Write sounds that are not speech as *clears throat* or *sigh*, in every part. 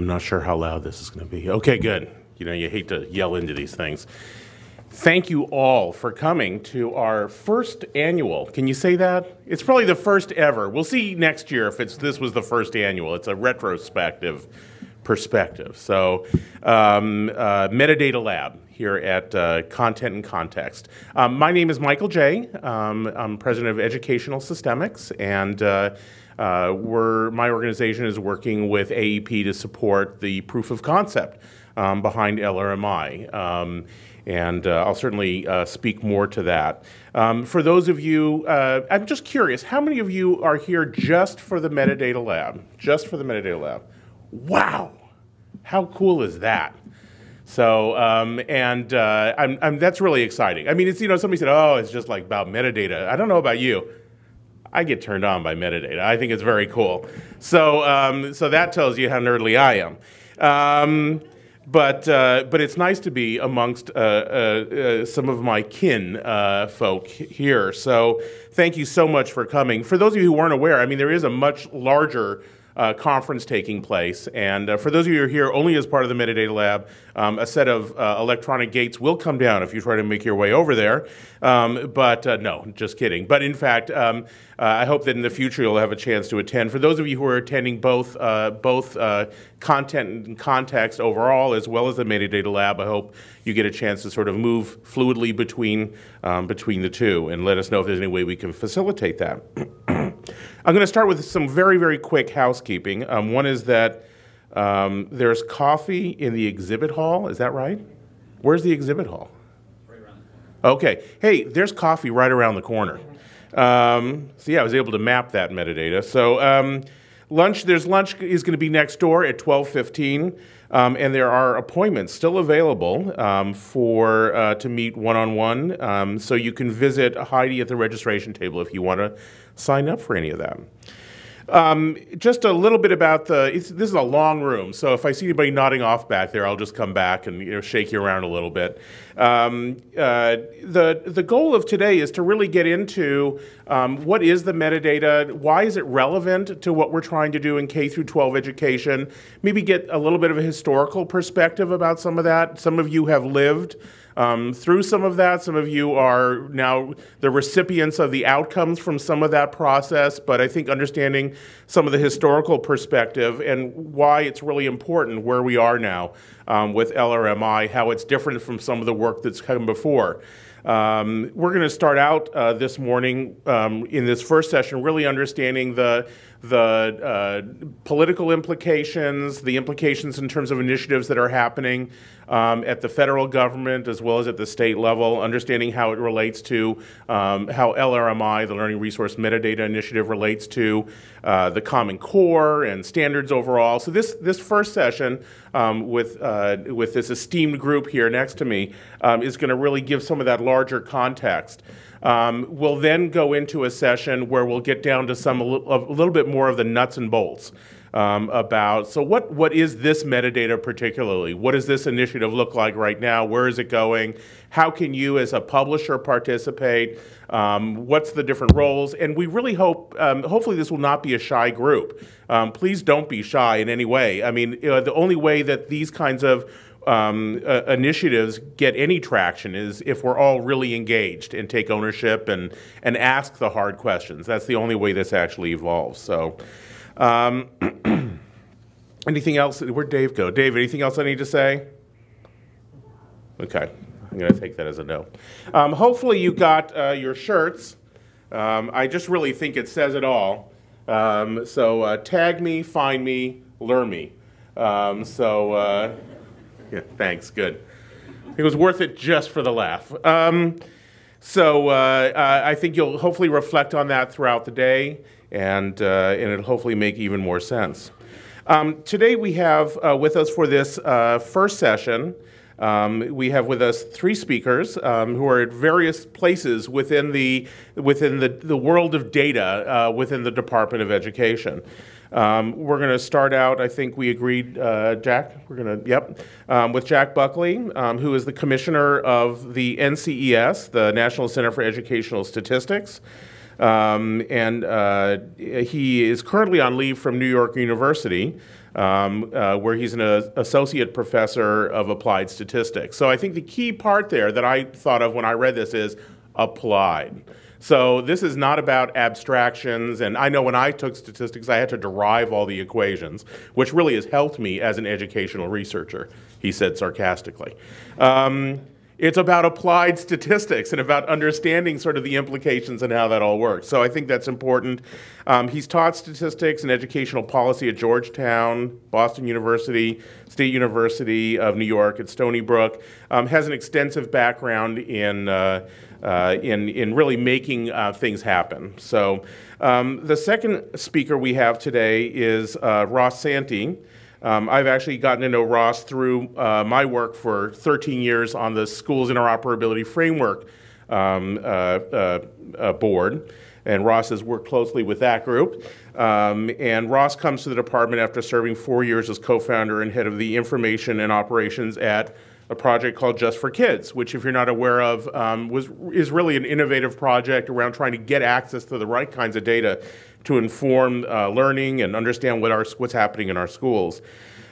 I'm not sure how loud this is going to be. Okay, good. You know, you hate to yell into these things. Thank you all for coming to our first annual. Can you say that? It's probably the first ever. We'll see next year if it's this was the first annual. It's a retrospective perspective. So, um, uh, Metadata Lab here at uh, Content in Context. Um, my name is Michael Jay. Um, I'm president of Educational Systemics, and uh, uh, we're, my organization is working with AEP to support the proof of concept um, behind LRMI. Um, and uh, I'll certainly uh, speak more to that. Um, for those of you, uh, I'm just curious, how many of you are here just for the metadata lab? Just for the metadata lab? Wow, how cool is that? So, um, and uh, I'm, I'm, that's really exciting. I mean, it's, you know, somebody said, oh, it's just like about metadata. I don't know about you. I get turned on by metadata. I think it's very cool. So, um, so that tells you how nerdly I am. Um, but uh, but it's nice to be amongst uh, uh, uh some of my kin uh, folk here. So thank you so much for coming. For those of you who weren't aware, I mean there is a much larger uh, conference taking place. And uh, for those of you who are here only as part of the Metadata Lab, um, a set of uh, electronic gates will come down if you try to make your way over there. Um, but uh, no, just kidding. But in fact, um, uh, I hope that in the future you'll have a chance to attend. For those of you who are attending both, uh, both Content in Context overall, as well as the Metadata Lab, I hope you get a chance to sort of move fluidly between, um, between the two and let us know if there's any way we can facilitate that. *clears throat* I'm going to start with some very, very quick housekeeping. Um, one is that um, there's coffee in the exhibit hall. Is that right? Where's the exhibit hall? Right around Okay. Hey, there's coffee right around the corner. Um, so yeah, I was able to map that metadata. So um, lunch, there's lunch is going to be next door at 12:15. Um, and there are appointments still available um, for uh, to meet one-on-one. um, so you can visit Heidi at the registration table if you want to sign up for any of that. Um, just a little bit about the. this is a long room, so if I see anybody nodding off back there, I'll just come back and you know, shake you around a little bit. Um, uh, the the goal of today is to really get into um, what is the metadata, why is it relevant to what we're trying to do in K through 12 education. Maybe get a little bit of a historical perspective about some of that. Some of you have lived um, through some of that. Some of you are now the recipients of the outcomes from some of that process, but I think understanding some of the historical perspective and why it's really important where we are now um, with LRMI, how it's different from some of the work that's come before. Um, we're going to start out uh, this morning um, in this first session really understanding the the uh, political implications, the implications in terms of initiatives that are happening um, at the federal government as well as at the state level, understanding how it relates to um, how LRMI, the Learning Resource Metadata Initiative, relates to uh, the Common Core and standards overall. So this, this first session um, with, uh, with this esteemed group here next to me um, is going to really give some of that larger context. Um, we'll then go into a session where we'll get down to some a little, bit more of the nuts and bolts um, about so what what is this metadata particularly? What does this initiative look like right now? Where is it going? How can you as a publisher participate? Um, what's the different roles? And we really hope, um, hopefully, this will not be a shy group. Um, please don't be shy in any way. I mean, you know, the only way that these kinds of um, uh, initiatives get any traction is if we're all really engaged and take ownership and, and ask the hard questions. That's the only way this actually evolves. So, um, *clears throat* anything else? Where'd Dave go? Dave, anything else I need to say? Okay, I'm going to take that as a no. Um, hopefully, you got uh, your shirts. Um, I just really think it says it all. Um, so, uh, tag me, find me, learn me. Um, so, uh, yeah, thanks. Good. It was worth it just for the laugh. Um, so uh, I think you'll hopefully reflect on that throughout the day, and uh, and it'll hopefully make even more sense. Um, today we have uh, with us for this uh, first session. Um, we have with us three speakers um, who are at various places within the within the, the world of data uh, within the Department of Education. Um, we're going to start out, I think we agreed, uh, Jack, we're going to, yep, um, with Jack Buckley, um, who is the commissioner of the NCES, the National Center for Educational Statistics. Um, and uh, he is currently on leave from New York University, um, uh, where he's an uh, associate professor of applied statistics. So I think the key part there that I thought of when I read this is applied. So this is not about abstractions, and I know when I took statistics, I had to derive all the equations, which really has helped me as an educational researcher, he said sarcastically. Um, it's about applied statistics and about understanding sort of the implications and how that all works. So I think that's important. Um, he's taught statistics and educational policy at Georgetown, Boston University, State University of New York at Stony Brook, um, has an extensive background in, uh, uh, in, in really making uh, things happen. So um, the second speaker we have today is uh, Ross Santy. Um, I've actually gotten to know Ross through uh, my work for 13 years on the Schools Interoperability Framework um, uh, uh, board, and Ross has worked closely with that group. Um, and Ross comes to the department after serving four years as co-founder and head of the information and operations at a project called Just for Kids, which, if you're not aware of, um, was is really an innovative project around trying to get access to the right kinds of data to inform uh, learning and understand what our, what's happening in our schools.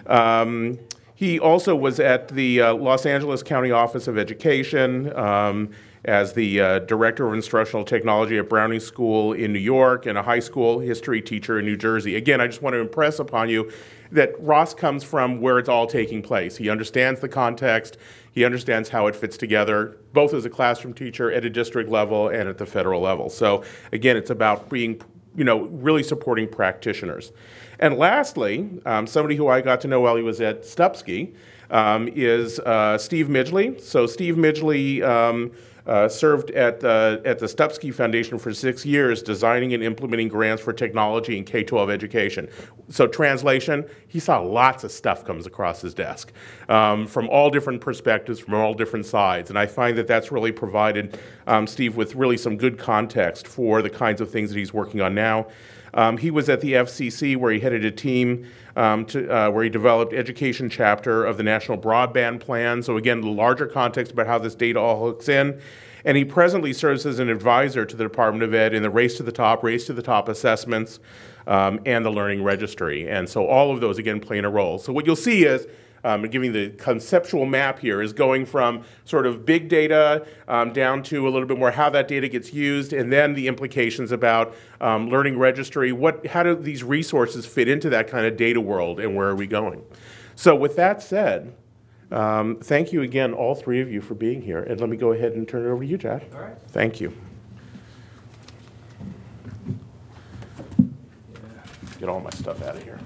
Um, he also was at the uh, Los Angeles County Office of Education um, as the uh, Director of Instructional Technology at Browning School in New York and a high school history teacher in New Jersey. Again, I just want to impress upon you that Ross comes from where it's all taking place. He understands the context, he understands how it fits together, both as a classroom teacher at a district level and at the federal level. So again, it's about being you know, really supporting practitioners. And lastly, um, somebody who I got to know while he was at Stupski um, is uh, Steve Midgley. So Steve Midgley um, uh, served at, uh, at the Stupski Foundation for six years, designing and implementing grants for technology in K-12 education. So translation, he saw lots of stuff comes across his desk um, from all different perspectives, from all different sides. And I find that that's really provided um, Steve with really some good context for the kinds of things that he's working on now. Um, he was at the FCC where he headed a team um, to, uh, where he developed education chapter of the National Broadband Plan. So again, the larger context about how this data all hooks in. And he presently serves as an advisor to the Department of Ed in the Race to the Top, Race to the Top assessments, um, and the Learning Registry. And so all of those, again, playing a role. So what you'll see is um, giving the conceptual map here is going from sort of big data um, down to a little bit more how that data gets used, and then the implications about um, learning registry. What, how do these resources fit into that kind of data world, and where are we going? So with that said, um, thank you again, all three of you, for being here. And let me go ahead and turn it over to you, Josh. All right. Thank you. Get all my stuff out of here.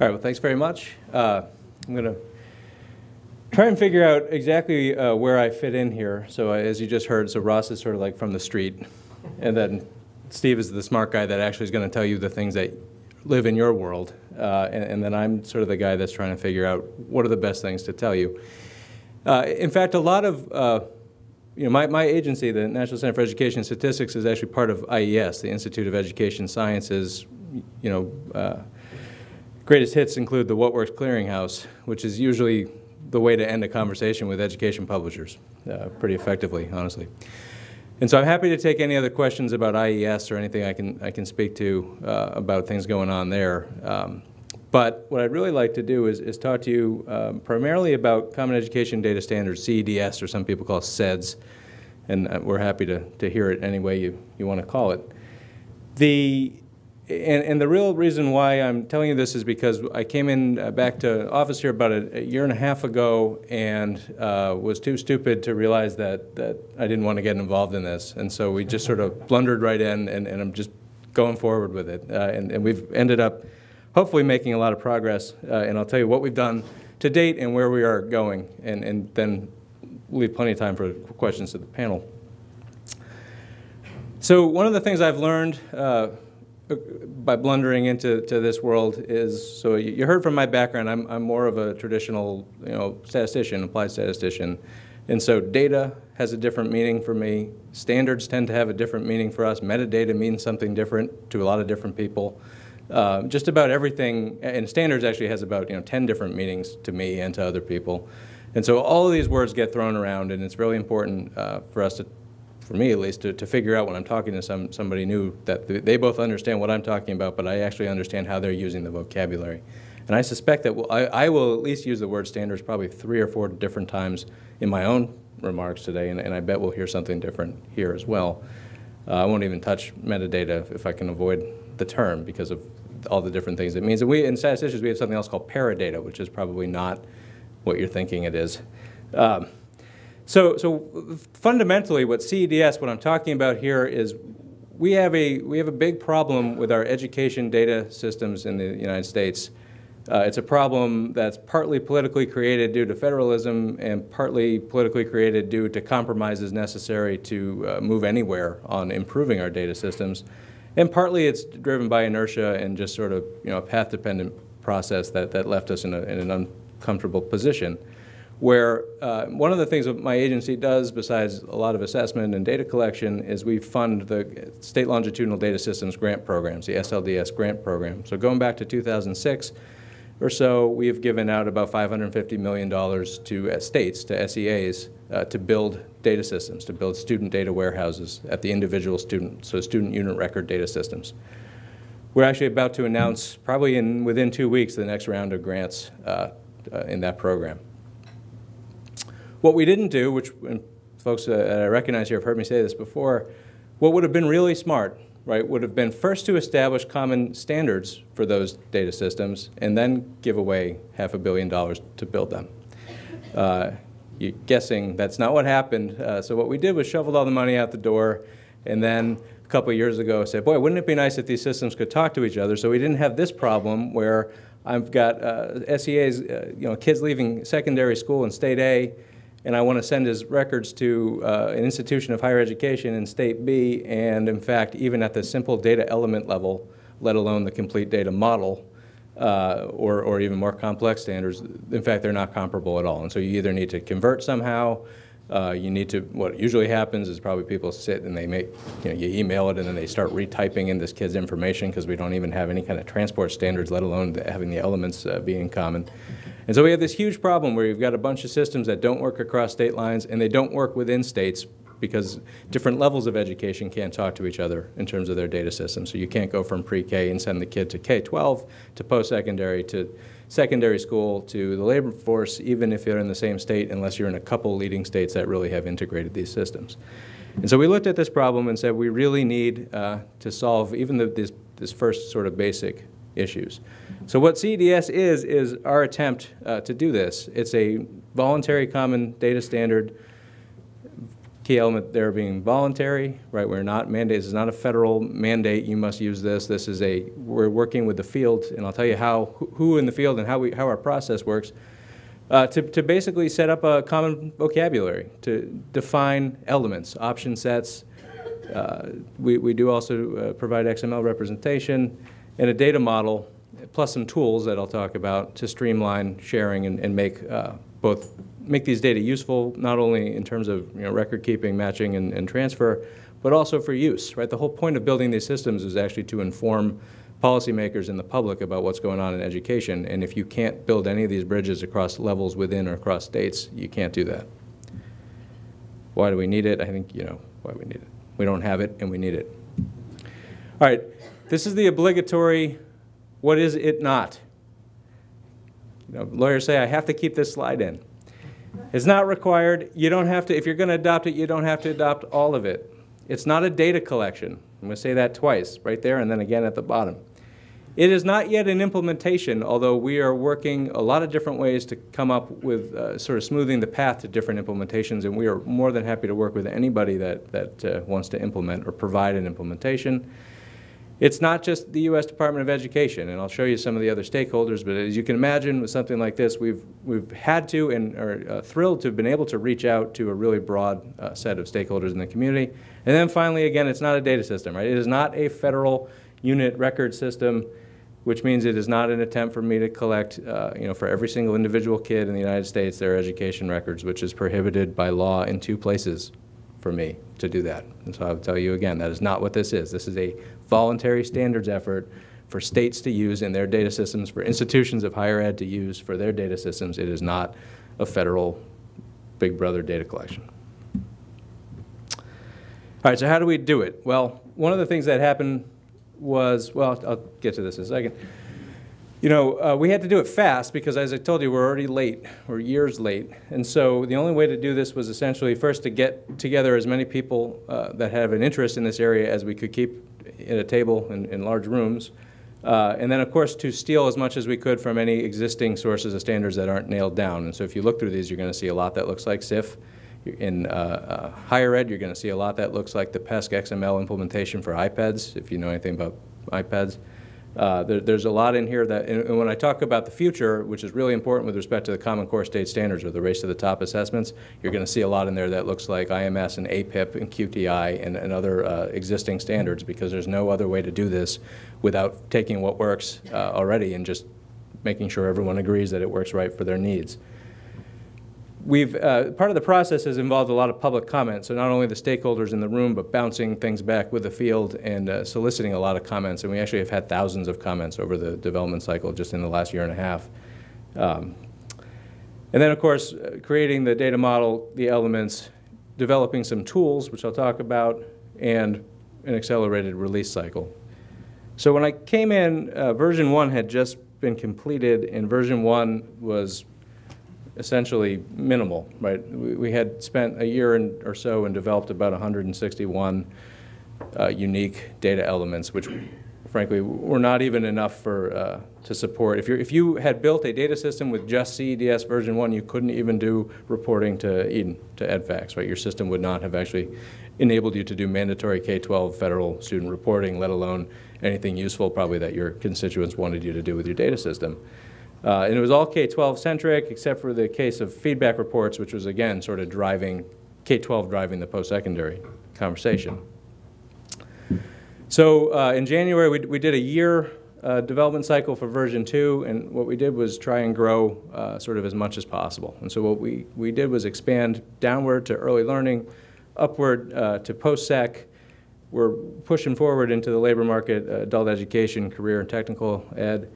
All right, well, thanks very much. Uh, I'm going to try and figure out exactly uh, where I fit in here. So uh, as you just heard, so Ross is sort of like from the street, and then Steve is the smart guy that actually is going to tell you the things that live in your world, uh, and, and, then I'm sort of the guy that's trying to figure out what are the best things to tell you. Uh, in fact, a lot of uh, you know, my, my agency, the National Center for Education Statistics, is actually part of IES, the Institute of Education Sciences. You know, Greatest hits include the What Works Clearinghouse, which is usually the way to end a conversation with education publishers, uh, pretty effectively, honestly. And so I'm happy to take any other questions about IES or anything I can, I can speak to uh, about things going on there. Um, but what I'd really like to do is, is talk to you um, primarily about Common Education Data Standards, CEDS, or some people call CEDS, and uh, we're happy to, to hear it any way you, you want to call it. The and, and, the real reason why I'm telling you this is because I came in uh, back to office here about a, a, year and a half ago and uh, was too stupid to realize that, that I didn't want to get involved in this. And so we just sort of *laughs* blundered right in, and, and I'm just going forward with it. Uh, and, and, we've ended up hopefully making a lot of progress. Uh, and I'll tell you what we've done to date and where we are going, and, and then leave plenty of time for questions to the panel. So one of the things I've learned uh, by blundering into to this world is so you heard from my background I'm, I'm more of a traditional you know statistician applied statistician. And so data has a different meaning for me. Standards tend to have a different meaning for us. Metadata means something different to a lot of different people. Uh, just about everything and standards actually has about you know 10 different meanings to me and to other people. And so all of these words get thrown around, and it's really important uh, for us to, for me at least, to, to figure out when I'm talking to some, somebody new that th- they both understand what I'm talking about, but I actually understand how they're using the vocabulary. And I suspect that we'll, I, I will at least use the word standards probably three or four different times in my own remarks today, and, and I bet we'll hear something different here as well. Uh, I won't even touch metadata if I can avoid the term because of all the different things it means. And we, in statisticians, we have something else called paradata, which is probably not what you're thinking it is. Um, so, so fundamentally, what CEDS, what I'm talking about here is we have a, we have a big problem with our education data systems in the United States. Uh, it's a problem that's partly politically created due to federalism and partly politically created due to compromises necessary to uh, move anywhere on improving our data systems. And partly it's driven by inertia and just sort of you know, a path-dependent process that, that left us in, a, in an uncomfortable position. Where uh, one of the things that my agency does, besides a lot of assessment and data collection, is we fund the State Longitudinal Data Systems grant programs, the SLDS grant program. So going back to 2006, or so, we have given out about $550 million to uh, states, to SEAs, uh, to build data systems, to build student data warehouses at the individual student, so student unit record data systems. We're actually about to announce, probably in, within two weeks, the next round of grants uh, uh in that program. What we didn't do, which folks uh, I recognize here have heard me say this before, what would have been really smart right, would have been first to establish common standards for those data systems and then give away half a billion dollars to build them. Uh, you're guessing that's not what happened. Uh, so what we did was shoveled all the money out the door and then a couple years ago said, boy, wouldn't it be nice if these systems could talk to each other so we didn't have this problem where I've got uh, SEAs, uh, you know, kids leaving secondary school in state A and I want to send his records to uh, an institution of higher education in state B, and in fact, even at the simple data element level, let alone the complete data model, uh, or, or even more complex standards, in fact, they're not comparable at all. And so you either need to convert somehow, uh, you need to, what usually happens is probably people sit and they make, you know, you email it and then they start retyping in this kid's information because we don't even have any kind of transport standards, let alone having the elements uh, be in common. And so we have this huge problem where you've got a bunch of systems that don't work across state lines and they don't work within states because different levels of education can't talk to each other in terms of their data systems. So you can't go from pre-K and send the kid to K-12 to post-secondary to secondary school to the labor force, even if you're in the same state, unless you're in a couple leading states that really have integrated these systems. And so we looked at this problem and said we really need uh, to solve even the, this, this first sort of basic issues. So what CEDS is, is our attempt uh, to do this. It's a voluntary common data standard. Key element there being voluntary, right? We're not mandates. Is not a federal mandate. You must use this. This is a. We're working with the field, and I'll tell you how who in the field and how we how our process works. Uh, to, to basically set up a common vocabulary, to define elements, option sets. Uh, we, we do also uh, provide XML representation and a data model plus some tools that I'll talk about to streamline sharing and, and make uh, both make these data useful, not only in terms of you know, record keeping, matching, and, and transfer, but also for use. Right, the whole point of building these systems is actually to inform policymakers and the public about what's going on in education. And if you can't build any of these bridges across levels within or across states, you can't do that. Why do we need it? I think you know why we need it. We don't have it, and we need it. All right, this is the obligatory what is it not? You know, lawyers say, I have to keep this slide in. It's not required. You don't have to, if you're going to adopt it, you don't have to adopt all of it. It's not a data collection. I'm going to say that twice, right there and then again at the bottom. It is not yet an implementation, although we are working a lot of different ways to come up with uh, sort of smoothing the path to different implementations, and we are more than happy to work with anybody that, that uh, wants to implement or provide an implementation. It's not just the U.S. Department of Education, and I'll show you some of the other stakeholders, but as you can imagine with something like this, we've, we've had to and are uh, thrilled to have been able to reach out to a really broad uh, set of stakeholders in the community. And then finally, again, it's not a data system, right? It is not a federal unit record system, which means it is not an attempt for me to collect, uh, you know, for every single individual kid in the United States, their education records, which is prohibited by law in two places for me to do that. And so I'll tell you again, that is not what this is. This is a voluntary standards effort for states to use in their data systems, for institutions of higher ed to use for their data systems. It is not a federal Big Brother data collection. All right, so how do we do it? Well, one of the things that happened was, well, I'll get to this in a second. You know, uh, we had to do it fast because, as I told you, we're already late. We're years late. And so the only way to do this was essentially first to get together as many people uh, that have an interest in this area as we could keep at a table in, in large rooms. Uh, and then, of course, to steal as much as we could from any existing sources of standards that aren't nailed down. And so if you look through these, you're going to see a lot that looks like SIF. In uh, uh, higher ed, you're going to see a lot that looks like the PESC XML implementation for IPEDS, if you know anything about IPEDS. Uh, there, there's a lot in here that, and, and when I talk about the future, which is really important with respect to the Common Core State Standards or the Race to the Top assessments, you're going to see a lot in there that looks like IMS and APIP and QTI and, and other uh, existing standards because there's no other way to do this without taking what works uh, already and just making sure everyone agrees that it works right for their needs we've uh, part of the process has involved a lot of public comment. So not only the stakeholders in the room, but bouncing things back with the field and uh, soliciting a lot of comments. And we actually have had thousands of comments over the development cycle just in the last year and a half. Um, and then, of course, uh, creating the data model, the elements, developing some tools, which I'll talk about, and an accelerated release cycle. So when I came in, uh, version one had just been completed, and version one was essentially minimal, right? We, we had spent a year and, or so and developed about 161 uh, unique data elements, which frankly were not even enough for, uh, to support. If, you if you had built a data system with just CEDS version 1, you couldn't even do reporting to EDEN, to EDFacts, right? Your system would not have actually enabled you to do mandatory K-12 federal student reporting, let alone anything useful probably that your constituents wanted you to do with your data system. Uh, and it was all K-12 centric, except for the case of feedback reports, which was again sort of driving, K-12 driving the post-secondary conversation. So uh, in January, we, we did a year uh, development cycle for version two, and what we did was try and grow uh, sort of as much as possible. And so what we, we did was expand downward to early learning, upward uh, to post-sec. We're pushing forward into the labor market, uh, adult education, career and technical ed.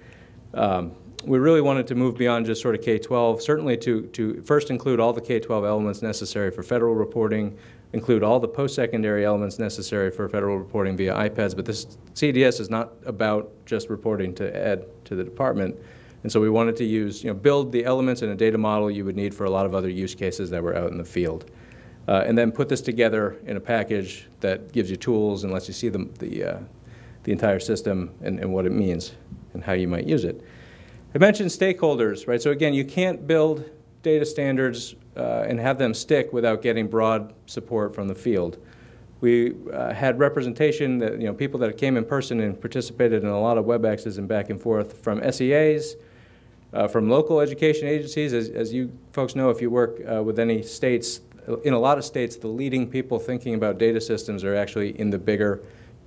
Um, we really wanted to move beyond just sort of K-12, certainly to, to first include all the K-12 elements necessary for federal reporting, include all the post-secondary elements necessary for federal reporting via IPEDS, but this CEDS is not about just reporting to ed, to the department. And so we wanted to use, you know, build the elements in a data model you would need for a lot of other use cases that were out in the field. Uh, and then put this together in a package that gives you tools and lets you see the, the, uh, the entire system and, and what it means and how you might use it. I mentioned stakeholders, right? So again, you can't build data standards uh, and have them stick without getting broad support from the field. We uh, had representation that, you know, people that came in person and participated in a lot of WebExes and back and forth from SEAs, uh, from local education agencies. As, as, you folks know, if you work uh, with any states, in a lot of states, the leading people thinking about data systems are actually in the bigger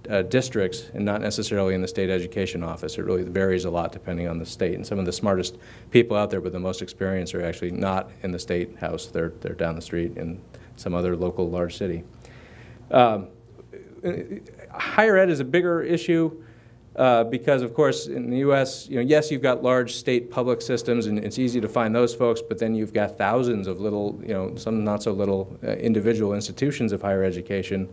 uh, districts and not necessarily in the state education office. It really varies a lot depending on the state. And some of the smartest people out there with the most experience are actually not in the state house. They're, they're down the street in some other local large city. Um, higher ed is a bigger issue uh, because, of course, in the U.S., you know, yes, you've got large state public systems, and it's easy to find those folks, but then you've got thousands of little, you know, some not so little uh, individual institutions of higher education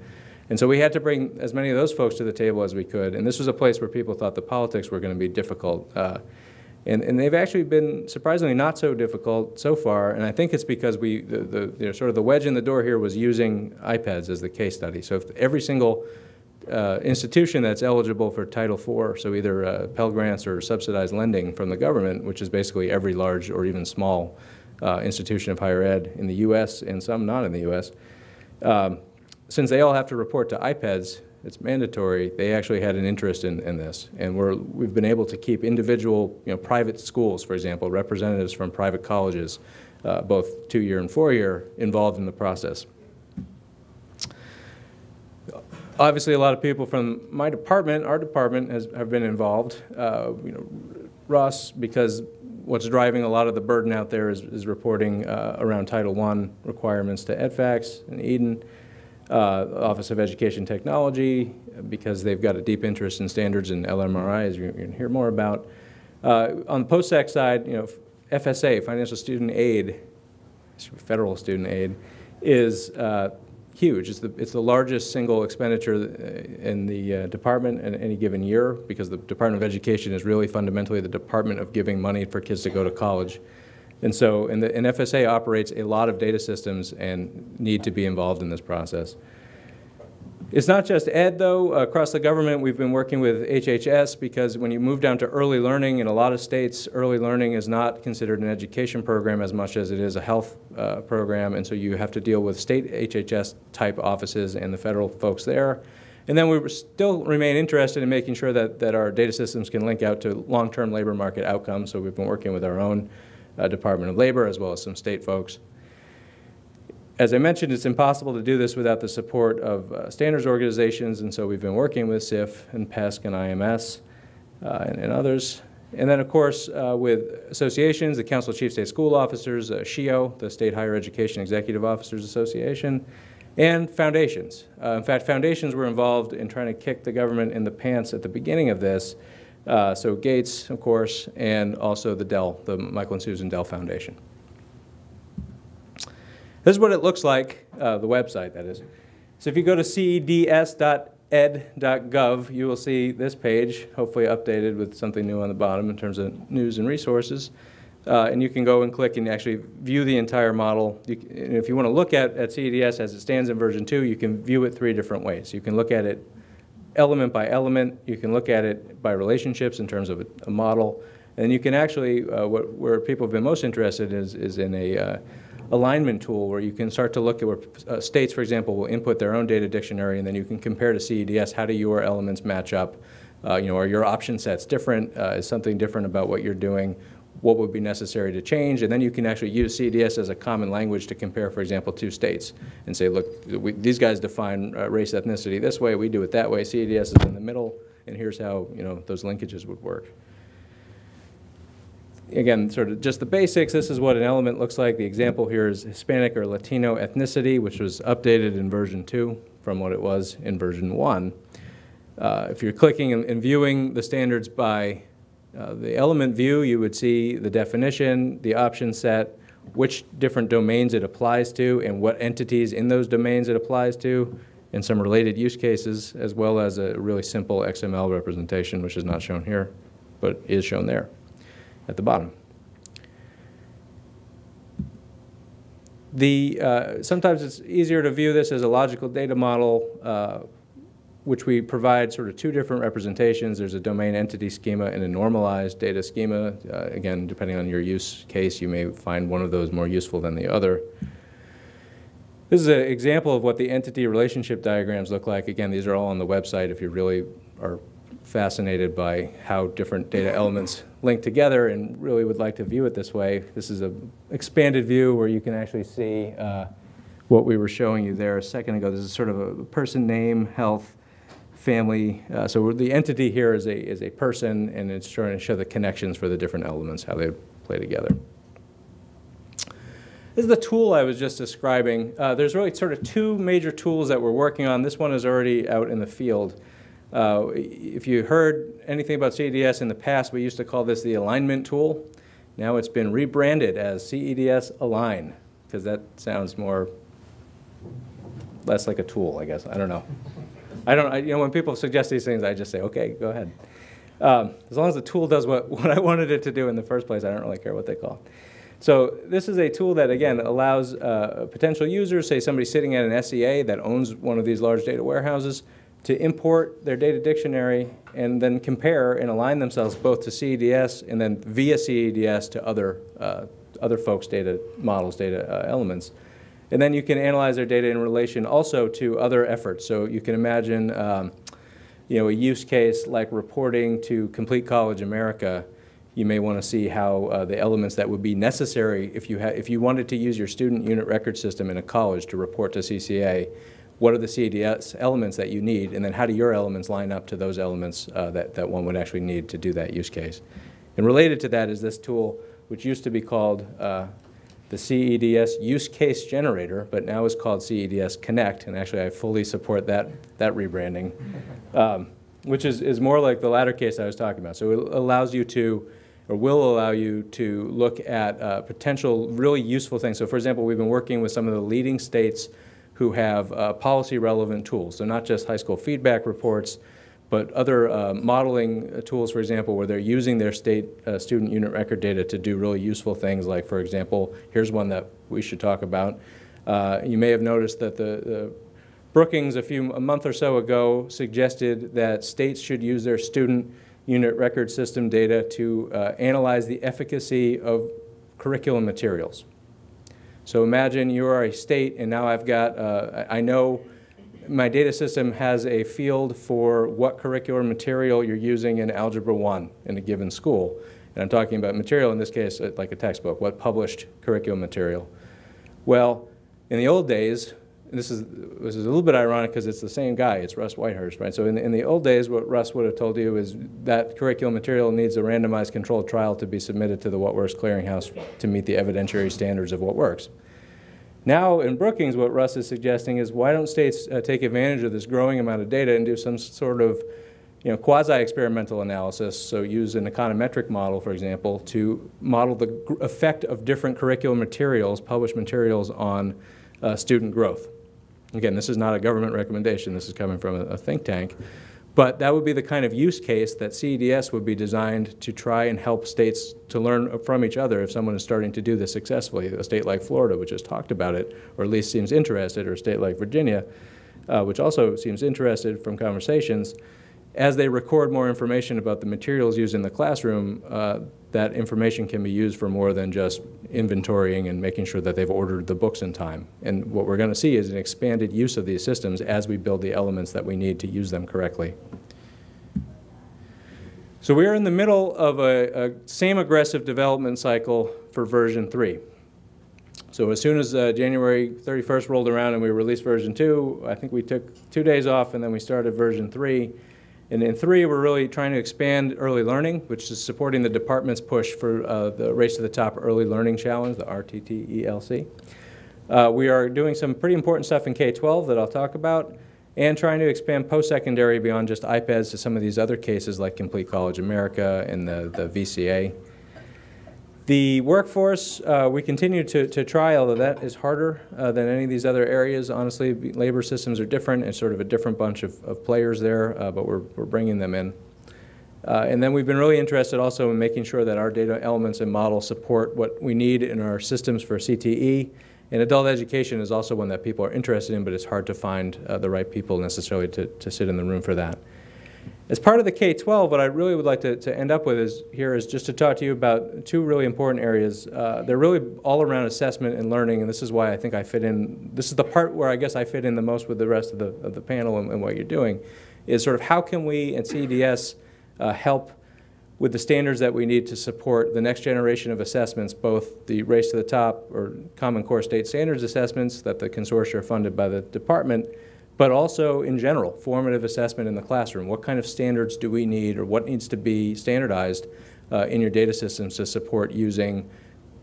and so we had to bring as many of those folks to the table as we could. And this was a place where people thought the politics were going to be difficult. Uh, and, and they've actually been surprisingly not so difficult so far. And I think it's because we, the, the you know, sort of the wedge in the door here was using IPEDS as the case study. So if every single uh, institution that's eligible for Title IV, so either uh, Pell Grants or subsidized lending from the government, which is basically every large or even small uh, institution of higher ed in the U.S. and some not in the U.S., um, since they all have to report to IPEDS, it's mandatory, they actually had an interest in, in this. And we're, we've been able to keep individual, you know, private schools, for example, representatives from private colleges, uh, both two-year and four-year, involved in the process. Obviously, a lot of people from my department, our department, has, have been involved. Uh, you know, Ross, because what's driving a lot of the burden out there is, is reporting uh, around Title I requirements to EDFacts and EDEN Office of Education Technology, because they've got a deep interest in standards and LMRI, as you're going to hear more about. Uh, on the post-sec side, you know, FSA, Financial Student Aid, federal student aid, is uh, huge. It's the, it's the largest single expenditure uh, in the uh, department in any given year because the Department of Education is really fundamentally the department of giving money for kids to go to college. And so, and, the, and FSA operates a lot of data systems and need to be involved in this process. It's not just ed, though. Across the government, we've been working with HHS because when you move down to early learning, in a lot of states, early learning is not considered an education program as much as it is a health uh, program, and so you have to deal with state HHS type offices and the federal folks there. And then we still remain interested in making sure that, that our data systems can link out to long-term labor market outcomes, so we've been working with our own uh, Department of Labor as well as some state folks. As I mentioned, it's impossible to do this without the support of uh, standards organizations, and so we've been working with SIF and PESC and IMS uh, and, and, others. And then, of course, uh, with associations, the Council of Chief State School Officers, uh, SHEEO, the State Higher Education Executive Officers Association, and foundations. Uh, in fact, foundations were involved in trying to kick the government in the pants at the beginning of this. Uh, so Gates, of course, and also the Dell, the Michael and Susan Dell Foundation. This is what it looks like, uh, the website that is. So if you go to ceds.ed.gov, you will see this page, hopefully updated with something new on the bottom in terms of news and resources. Uh, and you can go and click and actually view the entire model. You, if you want to look at, at CEDS as it stands in version 2, you can view it three different ways. You can look at it element by element. You can look at it by relationships in terms of a, a model. And you can actually, uh, what, where people have been most interested is, is in a uh, alignment tool where you can start to look at where uh, states, for example, will input their own data dictionary, and then you can compare to CEDS, how do your elements match up? Uh, you know, are your option sets different? Uh, is something different about what you're doing? What would be necessary to change? And then you can actually use CEDS as a common language to compare, for example, two states and say, look, we, these guys define uh, race ethnicity this way, we do it that way, CEDS is in the middle, and here's how, you know, those linkages would work again, sort of just the basics. This is what an element looks like. The example here is Hispanic or Latino ethnicity, which was updated in version 2 from what it was in version 1. Uh, if you're clicking and, and, viewing the standards by uh, the element view, you would see the definition, the option set, which different domains it applies to, and what entities in those domains it applies to, and some related use cases, as well as a really simple XML representation, which is not shown here, but is shown there at the bottom. The, uh, sometimes it's easier to view this as a logical data model, uh, which we provide sort of two different representations. There's a domain entity schema and a normalized data schema. Uh, again, depending on your use case, you may find one of those more useful than the other. This is an example of what the entity relationship diagrams look like. Again, these are all on the website if you really are fascinated by how different data elements link together and really would like to view it this way. This is an expanded view where you can actually see uh, what we were showing you there a second ago. This is sort of a person name, health, family. Uh, so the entity here is a, is a person, and it's trying to show the connections for the different elements, how they play together. This is the tool I was just describing. Uh, there's really sort of two major tools that we're working on. This one is already out in the field. Uh, if you heard anything about CEDS in the past, we used to call this the alignment tool. Now it's been rebranded as CEDS Align, because that sounds more, less like a tool, I guess. I don't know. I don't, I, you know, when people suggest these things, I just say, okay, go ahead. Um, as long as the tool does what, *laughs* what I wanted it to do in the first place, I don't really care what they call it. So this is a tool that, again, allows uh, potential users, say somebody sitting at an SEA that owns one of these large data warehouses, to import their data dictionary and then compare and align themselves both to CEDS and then via CEDS to other, uh, other folks' data models, data uh, elements. And then you can analyze their data in relation also to other efforts. So you can imagine um, you know, a use case like reporting to Complete College America. You may want to see how uh, the elements that would be necessary if you, if you wanted to use your student unit record system in a college to report to CCA, what are the CEDS elements that you need, and then how do your elements line up to those elements uh, that, that one would actually need to do that use case. And related to that is this tool, which used to be called uh, the CEDS Use Case Generator, but now is called CEDS Connect, and actually I fully support that, that rebranding, um, which is, is more like the latter case I was talking about. So it allows you to or will allow you to look at uh, potential really useful things. So for example, we've been working with some of the leading states who have uh, policy relevant tools. So not just high school feedback reports, but other uh, modeling uh, tools, for example, where they're using their state uh, student unit record data to do really useful things like, for example, here's one that we should talk about. Uh, you may have noticed that the, the Brookings a few a month or so ago suggested that states should use their student unit record system data to uh, analyze the efficacy of curriculum materials. So imagine you are a state and now I've got, uh, I know my data system has a field for what curricular material you're using in Algebra 1 in a given school. And I'm talking about material, in this case, uh, like a textbook, what published curriculum material. Well, in the old days, this is, this is a little bit ironic because it's the same guy, it's Russ Whitehurst, right? So in the, in the old days, what Russ would have told you is that curriculum material needs a randomized controlled trial to be submitted to the What Works Clearinghouse to meet the evidentiary standards of what works. Now in Brookings, what Russ is suggesting is why don't states uh, take advantage of this growing amount of data and do some sort of you know, quasi-experimental analysis, so use an econometric model, for example, to model the effect of different curriculum materials, published materials, on uh, student growth. Again, this is not a government recommendation. This is coming from a, a think tank. But that would be the kind of use case that CEDS would be designed to try and help states to learn from each other if someone is starting to do this successfully. A state like Florida, which has talked about it, or at least seems interested, or a state like Virginia, uh, which also seems interested from conversations, as they record more information about the materials used in the classroom, uh, that information can be used for more than just inventorying and making sure that they've ordered the books in time. And what we're going to see is an expanded use of these systems as we build the elements that we need to use them correctly. So we are in the middle of a, a same aggressive development cycle for version 3. So as soon as uh, January 31st rolled around and we released version 2, I think we took two days off and then we started version 3. And in three, we're really trying to expand early learning, which is supporting the department's push for uh, the Race to the Top Early Learning Challenge, the RTTELC. Uh, we are doing some pretty important stuff in K-12 that I'll talk about, and trying to expand post-secondary beyond just IPEDS to some of these other cases like Complete College America and the, the VCA. The workforce, uh, we continue to, to try, although that is harder uh, than any of these other areas. Honestly, labor systems are different. It's sort of a different bunch of, of players there, uh, but we're, we're bringing them in. Uh, and then we've been really interested also in making sure that our data elements and models support what we need in our systems for CTE. And adult education is also one that people are interested in, but it's hard to find uh, the right people necessarily to, to sit in the room for that. As part of the K-12, what I really would like to, to end up with is here is just to talk to you about two really important areas. Uh, they're really all around assessment and learning, and this is why I think I fit in. This is the part where I guess I fit in the most with the rest of the, of the panel and, and what you're doing, is sort of how can we at CEDS uh, help with the standards that we need to support the next generation of assessments, both the Race to the Top or Common Core State Standards assessments that the consortia are funded by the department, but also in general, formative assessment in the classroom. What kind of standards do we need or what needs to be standardized uh, in your data systems to support using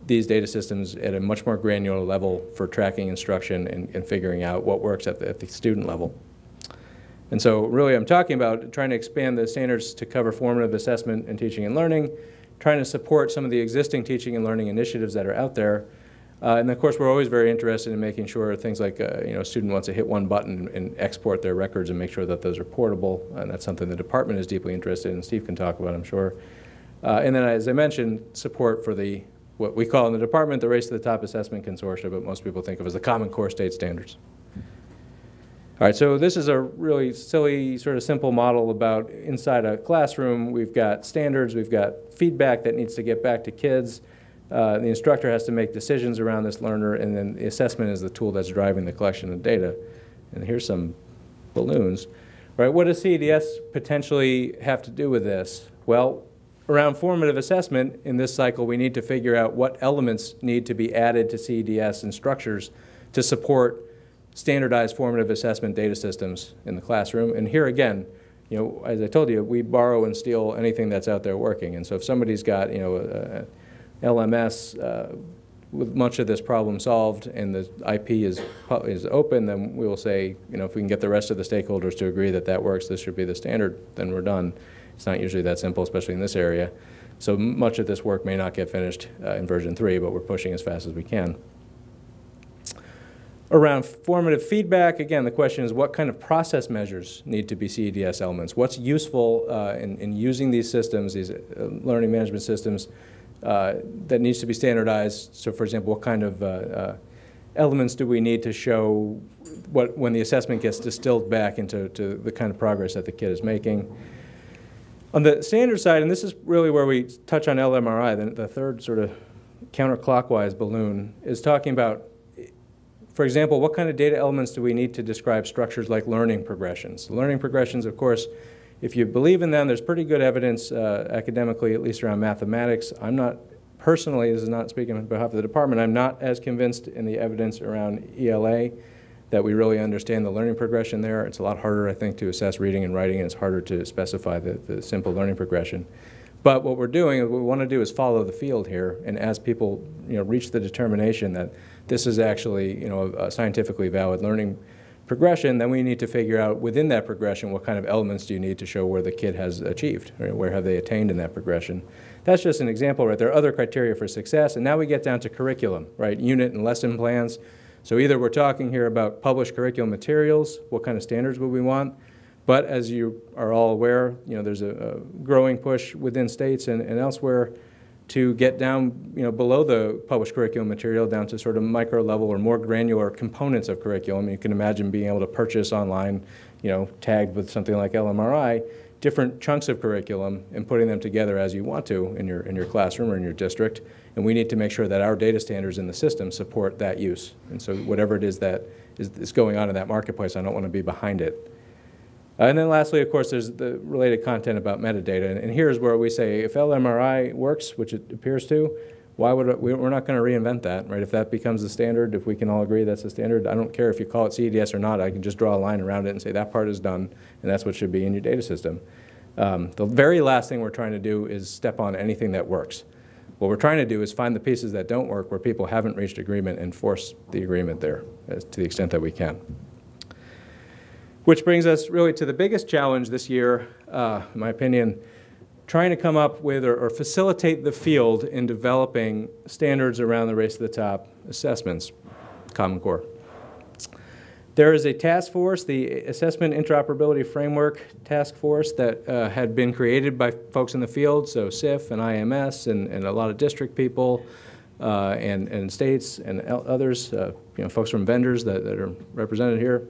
these data systems at a much more granular level for tracking instruction and, and figuring out what works at the, at the student level. And so really I'm talking about trying to expand the standards to cover formative assessment and teaching and learning, trying to support some of the existing teaching and learning initiatives that are out there, uh, and of course, we're always very interested in making sure things like, uh, you know, a student wants to hit one button and export their records and make sure that those are portable. And that's something the department is deeply interested in. Steve can talk about, I'm sure. Uh, and then, as I mentioned, support for the, what we call in the department, the Race to the Top Assessment Consortia, but most people think of as the Common Core State Standards. All right, so this is a really silly, sort of simple model about inside a classroom. We've got standards, we've got feedback that needs to get back to kids. Uh, the instructor has to make decisions around this learner, and then the assessment is the tool that's driving the collection of data. And here's some balloons. Right, what does CEDS potentially have to do with this? Well, around formative assessment in this cycle, we need to figure out what elements need to be added to CEDS and structures to support standardized formative assessment data systems in the classroom. And here again, you know, as I told you, we borrow and steal anything that's out there working. And so if somebody's got, you know, a, LMS uh, with much of this problem solved and the IP is, is open, then we will say, you know, if we can get the rest of the stakeholders to agree that that works, this should be the standard, then we're done. It's not usually that simple, especially in this area. So much of this work may not get finished uh, in version 3, but we're pushing as fast as we can. Around formative feedback, again, the question is what kind of process measures need to be CEDS elements? What's useful uh, in, in using these systems, these uh, learning management systems, uh, that needs to be standardized? So, for example, what kind of uh, uh, elements do we need to show what, when the assessment gets distilled back into to the kind of progress that the kid is making? On the standard side, and this is really where we touch on LMRI, the, the third sort of counterclockwise balloon, is talking about for example, what kind of data elements do we need to describe structures like learning progressions? Learning progressions, of course, if you believe in them, there's pretty good evidence uh, academically, at least around mathematics. I'm not, personally, this is not speaking on behalf of the department, I'm not as convinced in the evidence around ELA that we really understand the learning progression there. It's a lot harder, I think, to assess reading and writing, and it's harder to specify the, the simple learning progression. But what we're doing, what we want to do is follow the field here, and as people you know, reach the determination that this is actually you know, a, scientifically valid learning progression, then we need to figure out within that progression what kind of elements do you need to show where the kid has achieved, right? where have they attained in that progression. That's just an example, right? There are other criteria for success, and now we get down to curriculum, right? Unit and lesson plans. So either we're talking here about published curriculum materials, what kind of standards would we want, but as you are all aware, you know, there's a, a growing push within states and, and elsewhere to get down you know, below the published curriculum material down to sort of micro level or more granular components of curriculum. You can imagine being able to purchase online, you know, tagged with something like LMRI, different chunks of curriculum and putting them together as you want to in your, in your classroom or in your district. And we need to make sure that our data standards in the system support that use. And so whatever it is that is, is going on in that marketplace, I don't want to be behind it. Uh, and then lastly, of course, there's the related content about metadata. And, and here's where we say if LMRI works, which it appears to, why would we're not going to reinvent that, right? If that becomes the standard, if we can all agree that's the standard, I don't care if you call it CEDS or not. I can just draw a line around it and say that part is done, and that's what should be in your data system. Um, the very last thing we're trying to do is step on anything that works. What we're trying to do is find the pieces that don't work where people haven't reached agreement and force the agreement there to the extent that we can. Which brings us really to the biggest challenge this year, uh, in my opinion, trying to come up with or, or, facilitate the field in developing standards around the race to the top assessments, Common Core. There is a task force, the Assessment Interoperability Framework Task Force, that uh, had been created by folks in the field, so SIF and IMS and, and a lot of district people uh, and, and states and others, uh, you know, folks from vendors that, that are represented here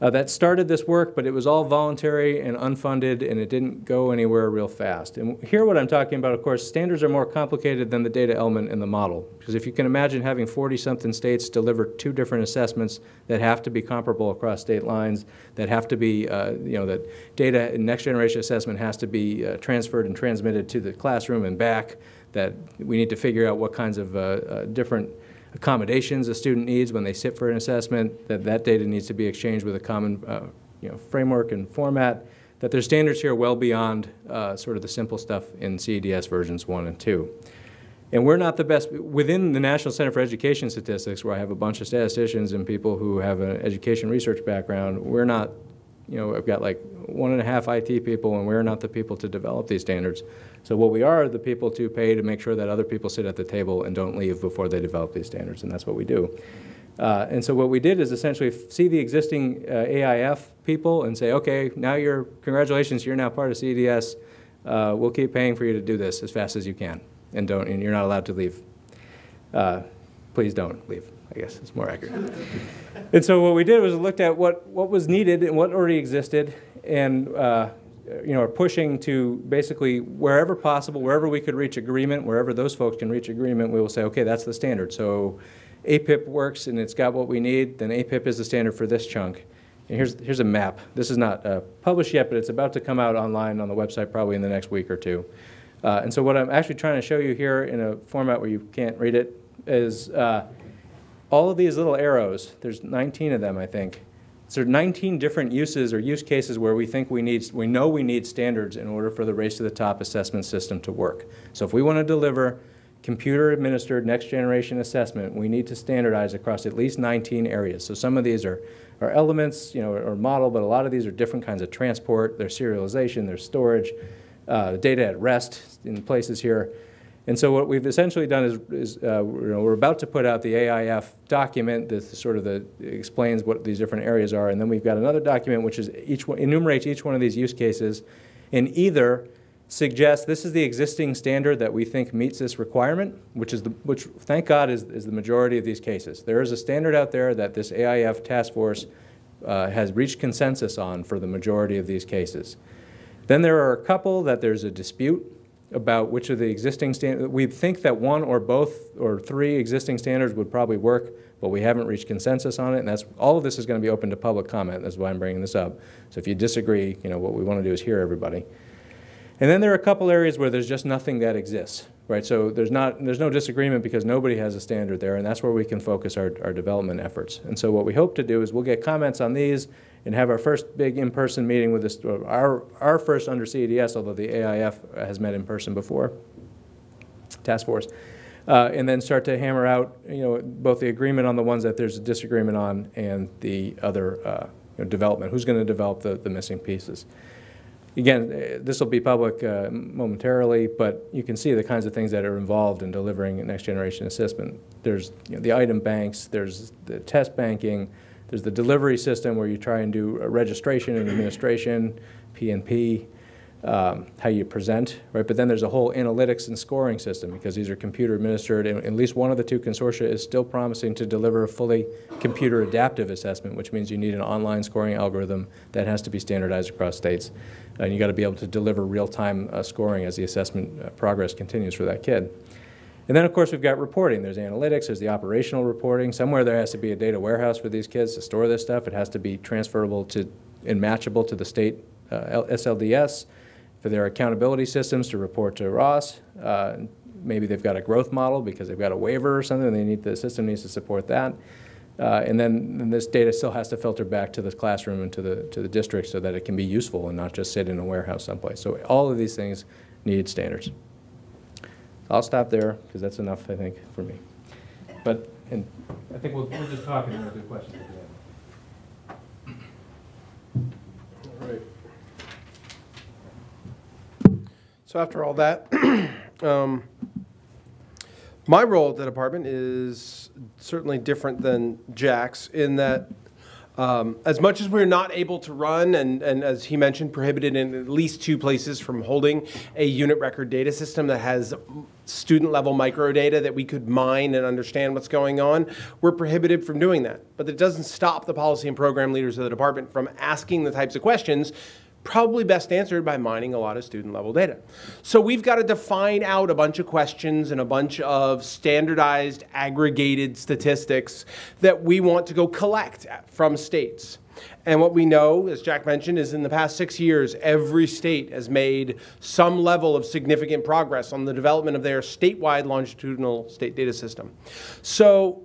uh, that started this work, but it was all voluntary and unfunded, and it didn't go anywhere real fast. And here, what I'm talking about, of course, standards are more complicated than the data element in the model. Because if you can imagine having 40 something states deliver two different assessments that have to be comparable across state lines, that have to be, uh, you know, that data in next generation assessment has to be uh, transferred and transmitted to the classroom and back, that we need to figure out what kinds of uh, uh, different accommodations a student needs when they sit for an assessment, that that data needs to be exchanged with a common uh, you know, framework and format, that their standards here well beyond uh, sort of the simple stuff in CEDS versions 1 and 2. And we're not the best, within the National Center for Education Statistics, where I have a bunch of statisticians and people who have an education research background, we're not, you know, I've got like one and a half IT people, and we're not the people to develop these standards. So what we are are the people to pay to make sure that other people sit at the table and don't leave before they develop these standards, and that's what we do. Uh, and so what we did is essentially see the existing uh, AIF people and say, okay, now you're, congratulations, you're now part of CEDS. Uh, we'll keep paying for you to do this as fast as you can, and don't, and you're not allowed to leave. Uh, please don't leave. I guess it's more accurate. and so what we did was looked at what, what was needed and what already existed, and uh, you know, are pushing to basically wherever possible, wherever we could reach agreement, wherever those folks can reach agreement, we will say, okay, that's the standard. So APIP works and it's got what we need, then APIP is the standard for this chunk. And here's, here's a map. This is not uh, published yet, but it's about to come out online on the website probably in the next week or two. Uh, and so what I'm actually trying to show you here in a format where you can't read it is uh, all of these little arrows, there's 19 of them, I think, so 19 different uses or use cases where we think we need, we know we need standards in order for the race to the top assessment system to work. So if we want to deliver computer administered next generation assessment, we need to standardize across at least 19 areas. So some of these are, are elements, you know, or model, but a lot of these are different kinds of transport, there's serialization, there's storage, uh, data at rest in places here. And so what we've essentially done is, is uh, we're about to put out the AIF document that sort of the, explains what these different areas are, and then we've got another document which is each one, enumerates each one of these use cases, and either suggests this is the existing standard that we think meets this requirement, which is the, which thank God is, is the majority of these cases. There is a standard out there that this AIF task force uh, has reached consensus on for the majority of these cases. Then there are a couple that there's a dispute about which of the existing standards. We think that one or both or three existing standards would probably work, but we haven't reached consensus on it. And that's all of this is going to be open to public comment. That's why I'm bringing this up. So if you disagree, you know what we want to do is hear everybody. And then there are a couple areas where there's just nothing that exists, right? So there's not there's no disagreement because nobody has a standard there, and that's where we can focus our, our development efforts. And so what we hope to do is we'll get comments on these and have our first big in-person meeting with this, our, our first under CEDS, although the AIF has met in person before, task force, uh, and then start to hammer out, you know, both the agreement on the ones that there's a disagreement on and the other uh, you know, development. Who's going to develop the, the missing pieces? Again, uh, this will be public uh, momentarily, but you can see the kinds of things that are involved in delivering next generation assessment. There's you know, the item banks, there's the test banking, there's the delivery system where you try and do registration and administration, P&P, um, how you present, right? But then there's a whole analytics and scoring system because these are computer administered, and at least one of the two consortia is still promising to deliver a fully computer adaptive assessment, which means you need an online scoring algorithm that has to be standardized across states. And you got to be able to deliver real-time uh, scoring as the assessment uh, progress continues for that kid. And then, of course, we've got reporting. There's analytics, there's the operational reporting. Somewhere there has to be a data warehouse for these kids to store this stuff. It has to be transferable to and matchable to the state uh, SLDS for their accountability systems to report to Ross. Uh, maybe they've got a growth model because they've got a waiver or something. They need the system needs to support that. Uh, and then and this data still has to filter back to the classroom and to the to the district so that it can be useful and not just sit in a warehouse someplace. So all of these things need standards. I'll stop there because that's enough, I think, for me. But, and I think we'll, we'll just talk and we'll do questions at the end. All right. So after all that, *clears throat* um, my role at the department is certainly different than Jack's in that um, as much as we're not able to run, and, and as he mentioned, prohibited in at least two places from holding a unit record data system that has student level micro data that we could mine and understand what's going on, we're prohibited from doing that. But it doesn't stop the policy and program leaders of the department from asking the types of questions probably best answered by mining a lot of student level data. So we've got to define out a bunch of questions and a bunch of standardized aggregated statistics that we want to go collect from states. And what we know, as Jack mentioned, is in the past six years, every state has made some level of significant progress on the development of their statewide longitudinal state data system. So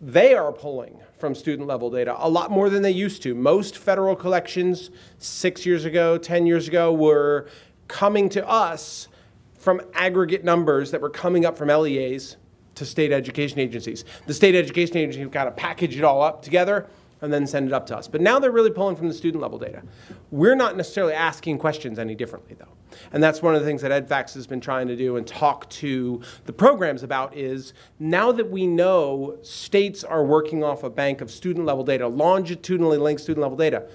they are pulling from student level data, a lot more than they used to. Most federal collections six years ago, 10 years ago, were coming to us from aggregate numbers that were coming up from LEAs to state education agencies. The state education agency kind of package it all up together and then send it up to us. But now they're really pulling from the student level data. We're not necessarily asking questions any differently though. And that's one of the things that EDFacts has been trying to do and talk to the programs about is now that we know states are working off a bank of student level data, longitudinally linked student level data,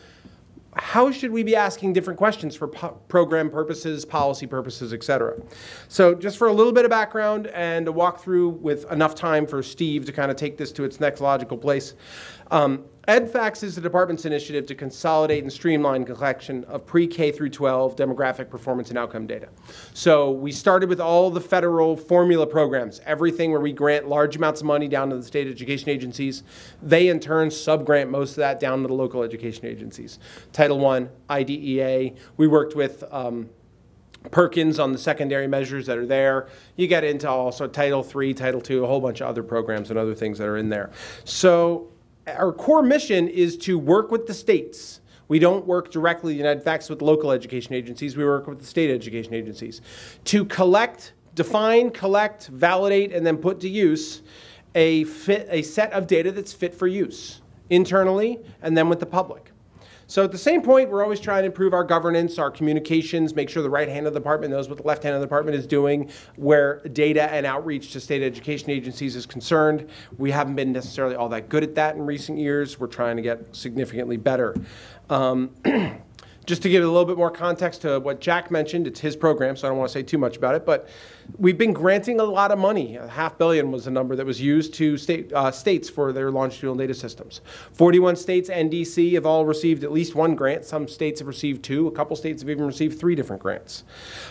how should we be asking different questions for program purposes, policy purposes, et cetera? So just for a little bit of background and a walkthrough with enough time for Steve to kind of take this to its next logical place. Um, EDFacts is the department's initiative to consolidate and streamline collection of pre-K through 12 demographic performance and outcome data. So we started with all the federal formula programs, everything where we grant large amounts of money down to the state education agencies. They in turn sub-grant most of that down to the local education agencies. Title I, IDEA, we worked with um, Perkins on the secondary measures that are there. You get into also Title III, Title II, a whole bunch of other programs and other things that are in there. So our core mission is to work with the states. We don't work directly in EDFacts with local education agencies. We work with the state education agencies to collect, define, collect, validate, and then put to use a, fit, a set of data that's fit for use internally and then with the public. So at the same point, we're always trying to improve our governance, our communications, make sure the right hand of the department knows what the left hand of the department is doing, where data and outreach to state education agencies is concerned. We haven't been necessarily all that good at that in recent years. We're trying to get significantly better. Um, *clears throat* just to give a little bit more context to what Jack mentioned, it's his program, so I don't want to say too much about it, but we've been granting a lot of money. A half billion was the number that was used to state, uh, states for their longitudinal data systems. 41 states and DC have all received at least one grant. Some states have received two. A couple states have even received three different grants.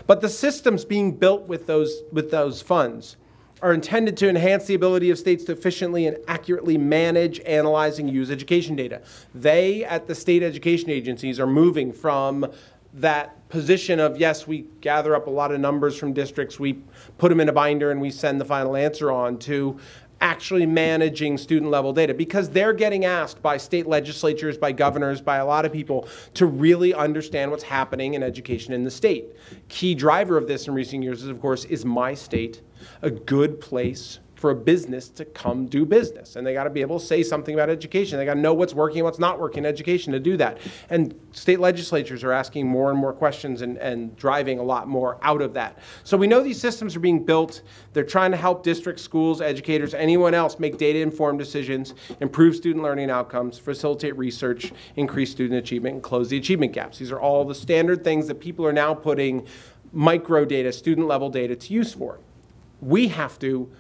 But the systems being built with those, with those funds are intended to enhance the ability of states to efficiently and accurately manage, analyze, and use education data. They, at the state education agencies, are moving from that position of, yes, we gather up a lot of numbers from districts, we put them in a binder, and we send the final answer on, to actually managing student level data because they're getting asked by state legislatures, by governors, by a lot of people to really understand what's happening in education in the state. Key driver of this in recent years is, of course, is my state a good place for a business to come do business. And they got to be able to say something about education. They got to know what's working and what's not working in education to do that. And state legislatures are asking more and more questions and, and driving a lot more out of that. So we know these systems are being built. They're trying to help districts, schools, educators, anyone else make data informed decisions, improve student learning outcomes, facilitate research, increase student achievement, and close the achievement gaps. These are all the standard things that people are now putting micro data, student level data to use for. We have to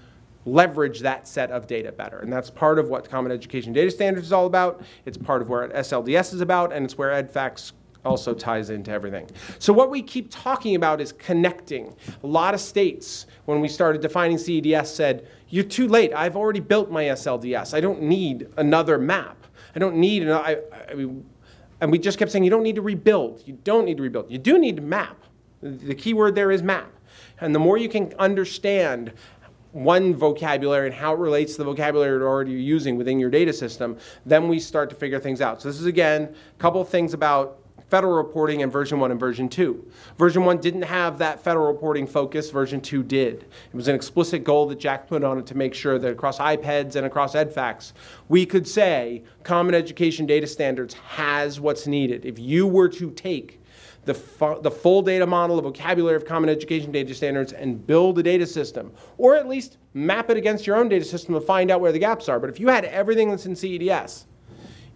leverage that set of data better. And that's part of what Common Education Data Standards is all about. It's part of where SLDS is about, and it's where EDFacts also ties into everything. So what we keep talking about is connecting. A lot of states, when we started defining CEDS, said, you're too late. I've already built my SLDS. I don't need another map. I don't need, an, I, I mean, and we just kept saying, you don't need to rebuild. You don't need to rebuild. You do need to map. The key word there is map. And the more you can understand one vocabulary and how it relates to the vocabulary you're already using within your data system, then we start to figure things out. So this is, again, a couple things about federal reporting and version 1 and version 2. Version 1 didn't have that federal reporting focus, version 2 did. It was an explicit goal that Jack put on it to make sure that across IPEDS and across EDFacts, we could say Common Education Data Standards has what's needed. If you were to take the, the full data model, the vocabulary of common education data standards, and build a data system. Or at least map it against your own data system to find out where the gaps are. But if you had everything that's in CEDS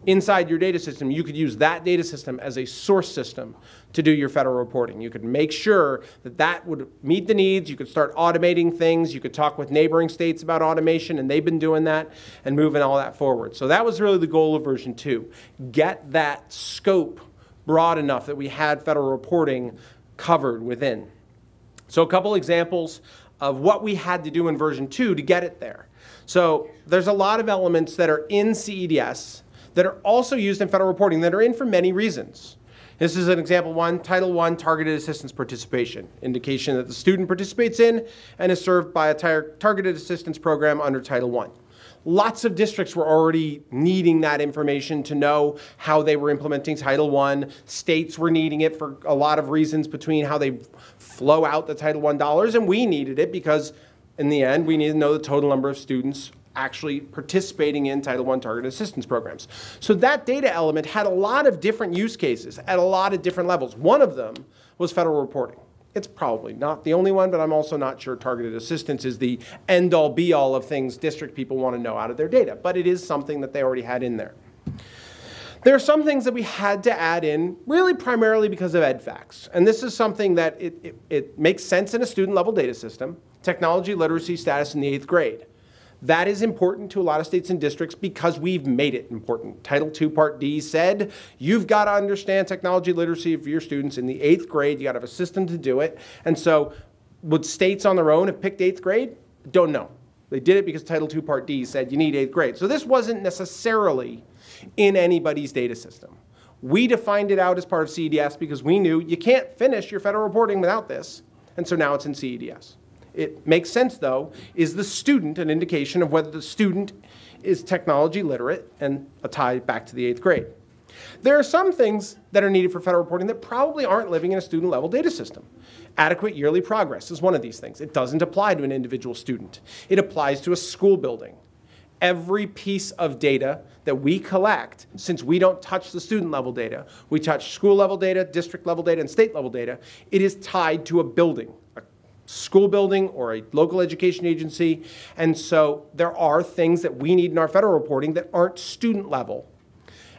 inside your data system, you could use that data system as a source system to do your federal reporting. You could make sure that that would meet the needs. You could start automating things. You could talk with neighboring states about automation, and they've been doing that and moving all that forward. So that was really the goal of version two. Get that scope broad enough that we had federal reporting covered within. So a couple examples of what we had to do in version 2 to get it there. So there's a lot of elements that are in CEDS that are also used in federal reporting that are in for many reasons. This is an example one, Title One targeted assistance participation, indication that the student participates in and is served by a targeted assistance program under Title One. Lots of districts were already needing that information to know how they were implementing Title I. States were needing it for a lot of reasons between how they flow out the Title I dollars, and we needed it because in the end, we needed to know the total number of students actually participating in Title I targeted assistance programs. So that data element had a lot of different use cases at a lot of different levels. One of them was federal reporting. It's probably not the only one, but I'm also not sure targeted assistance is the end all be all of things district people want to know out of their data, but it is something that they already had in there. There are some things that we had to add in, really primarily because of EDFacts. And this is something that it, it, it makes sense in a student level data system, technology literacy status in the eighth grade. That is important to a lot of states and districts because we've made it important. Title II Part D said you've got to understand technology literacy for your students in the eighth grade. You got to have a system to do it. And so would states on their own have picked eighth grade? Don't know. They did it because Title II Part D said you need eighth grade. So this wasn't necessarily in anybody's data system. We defined it out as part of CEDS because we knew you can't finish your federal reporting without this. And so now it's in CEDS it makes sense though, is the student an indication of whether the student is technology literate and a tie back to the eighth grade. There are some things that are needed for federal reporting that probably aren't living in a student level data system. Adequate yearly progress is one of these things. It doesn't apply to an individual student. It applies to a school building. every piece of data that we collect, since we don't touch the student level data, we touch school level data, district level data, and state level data, it is tied to a building, school building or a local education agency. And so there are things that we need in our federal reporting that aren't student level.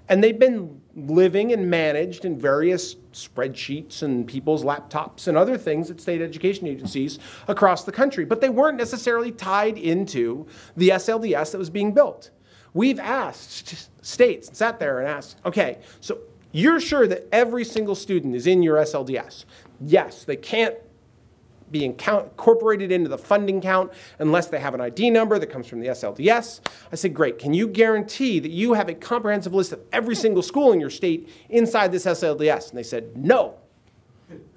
And they've been living and managed in various spreadsheets and people's laptops and other things at state education agencies across the country, but they weren't necessarily tied into the SLDS that was being built. We've asked states, and sat there and asked, okay, so you're sure that every single student is in your SLDS? Yes, they can't be incorporated into the funding count unless they have an ID number that comes from the SLDS. I said, great, can you guarantee that you have a comprehensive list of every single school in your state inside this SLDS? And they said, no.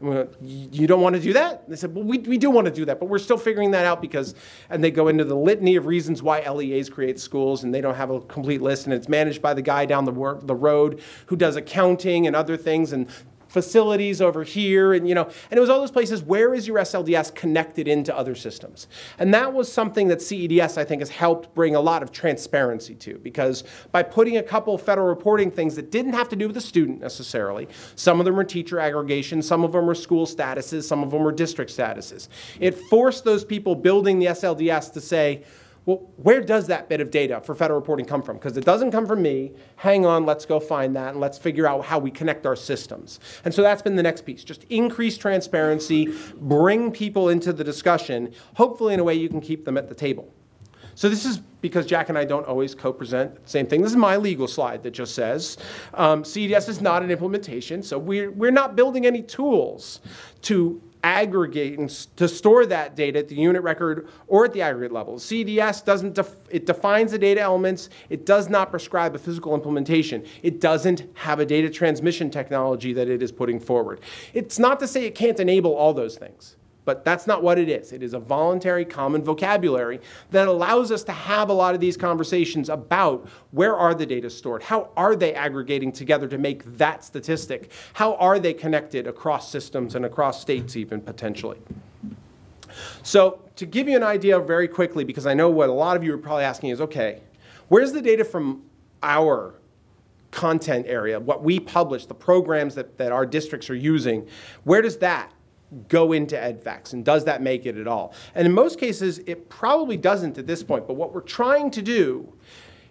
Went, you don't want to do that? And they said, well, we, we do want to do that, but we're still figuring that out because, and they go into the litany of reasons why LEAs create schools and they don't have a complete list and it's managed by the guy down the, work, the road who does accounting and other things and facilities over here, and you know, and it was all those places. Where is your SLDS connected into other systems? And that was something that CEDS I think has helped bring a lot of transparency to, because by putting a couple federal reporting things that didn't have to do with the student necessarily, some of them were teacher aggregation, some of them were school statuses, some of them were district statuses. It forced those people building the SLDS to say, well, where does that bit of data for federal reporting come from? Because it doesn't come from me. Hang on, let's go find that and let's figure out how we connect our systems. And so that's been the next piece. Just increase transparency, bring people into the discussion, hopefully in a way you can keep them at the table. So this is because Jack and I don't always co-present the same thing. This is my legal slide that just says um, CEDS is not an implementation, so we're, we're not building any tools to aggregate and to store that data at the unit record or at the aggregate level. CDS doesn't, def it defines the data elements. It does not prescribe a physical implementation. It doesn't have a data transmission technology that it is putting forward. It's not to say it can't enable all those things. But that's not what it is. It is a voluntary common vocabulary that allows us to have a lot of these conversations about where are the data stored? How are they aggregating together to make that statistic? How are they connected across systems and across states even potentially? So to give you an idea very quickly, because I know what a lot of you are probably asking is, okay, where's the data from our content area, what we publish, the programs that, that our districts are using, where does that go into EDFacts, and does that make it at all? And in most cases, it probably doesn't at this point, but what we're trying to do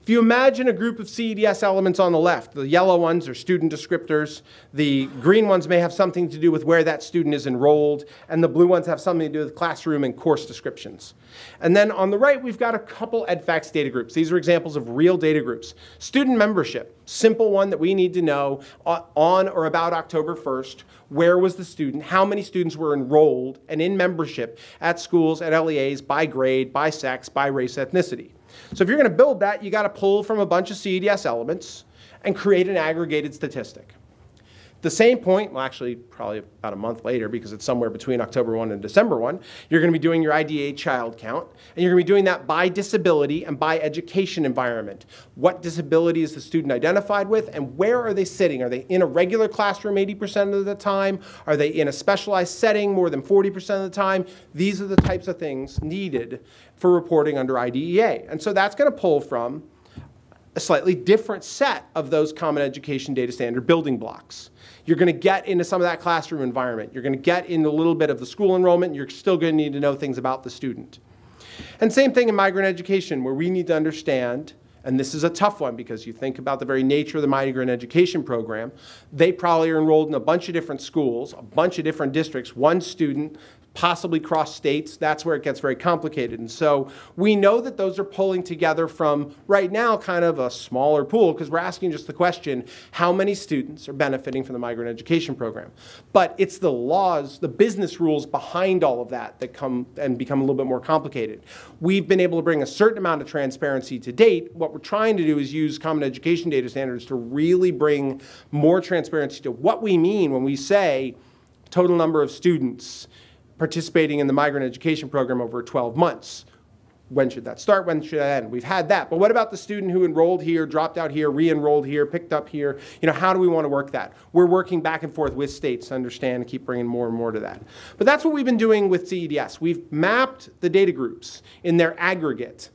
if you imagine a group of CEDS elements on the left, the yellow ones are student descriptors, the green ones may have something to do with where that student is enrolled, and the blue ones have something to do with classroom and course descriptions. And then on the right, we've got a couple EDFacts data groups. These are examples of real data groups. Student membership, simple one that we need to know uh, on or about October 1st, where was the student, how many students were enrolled and in membership at schools, at LEAs, by grade, by sex, by race, ethnicity. So if you're going to build that, you got to pull from a bunch of CEDS elements and create an aggregated statistic. The same point, well, actually, probably about a month later, because it's somewhere between October 1 and December 1, you're going to be doing your IDEA child count, and you're going to be doing that by disability and by education environment. What disability is the student identified with, and where are they sitting? Are they in a regular classroom 80% of the time? Are they in a specialized setting more than 40% of the time? These are the types of things needed for reporting under IDEA. And so that's going to pull from a slightly different set of those Common Education Data Standard building blocks. You're going to get into some of that classroom environment. You're going to get into a little bit of the school enrollment. You're still going to need to know things about the student. And same thing in migrant education, where we need to understand, and this is a tough one because you think about the very nature of the migrant education program, they probably are enrolled in a bunch of different schools, a bunch of different districts, one student possibly cross states. That's where it gets very complicated. And so we know that those are pulling together from right now kind of a smaller pool because we're asking just the question how many students are benefiting from the migrant education program? But it's the laws, the business rules behind all of that that come and become a little bit more complicated. We've been able to bring a certain amount of transparency to date. What we're trying to do is use common education data standards to really bring more transparency to what we mean when we say total number of students participating in the migrant education program over 12 months. When should that start? When should that end? We've had that. But what about the student who enrolled here, dropped out here, re-enrolled here, picked up here? You know, how do we want to work that? We're working back and forth with states to understand and keep bringing more and more to that. But that's what we've been doing with CEDS. We've mapped the data groups in their aggregate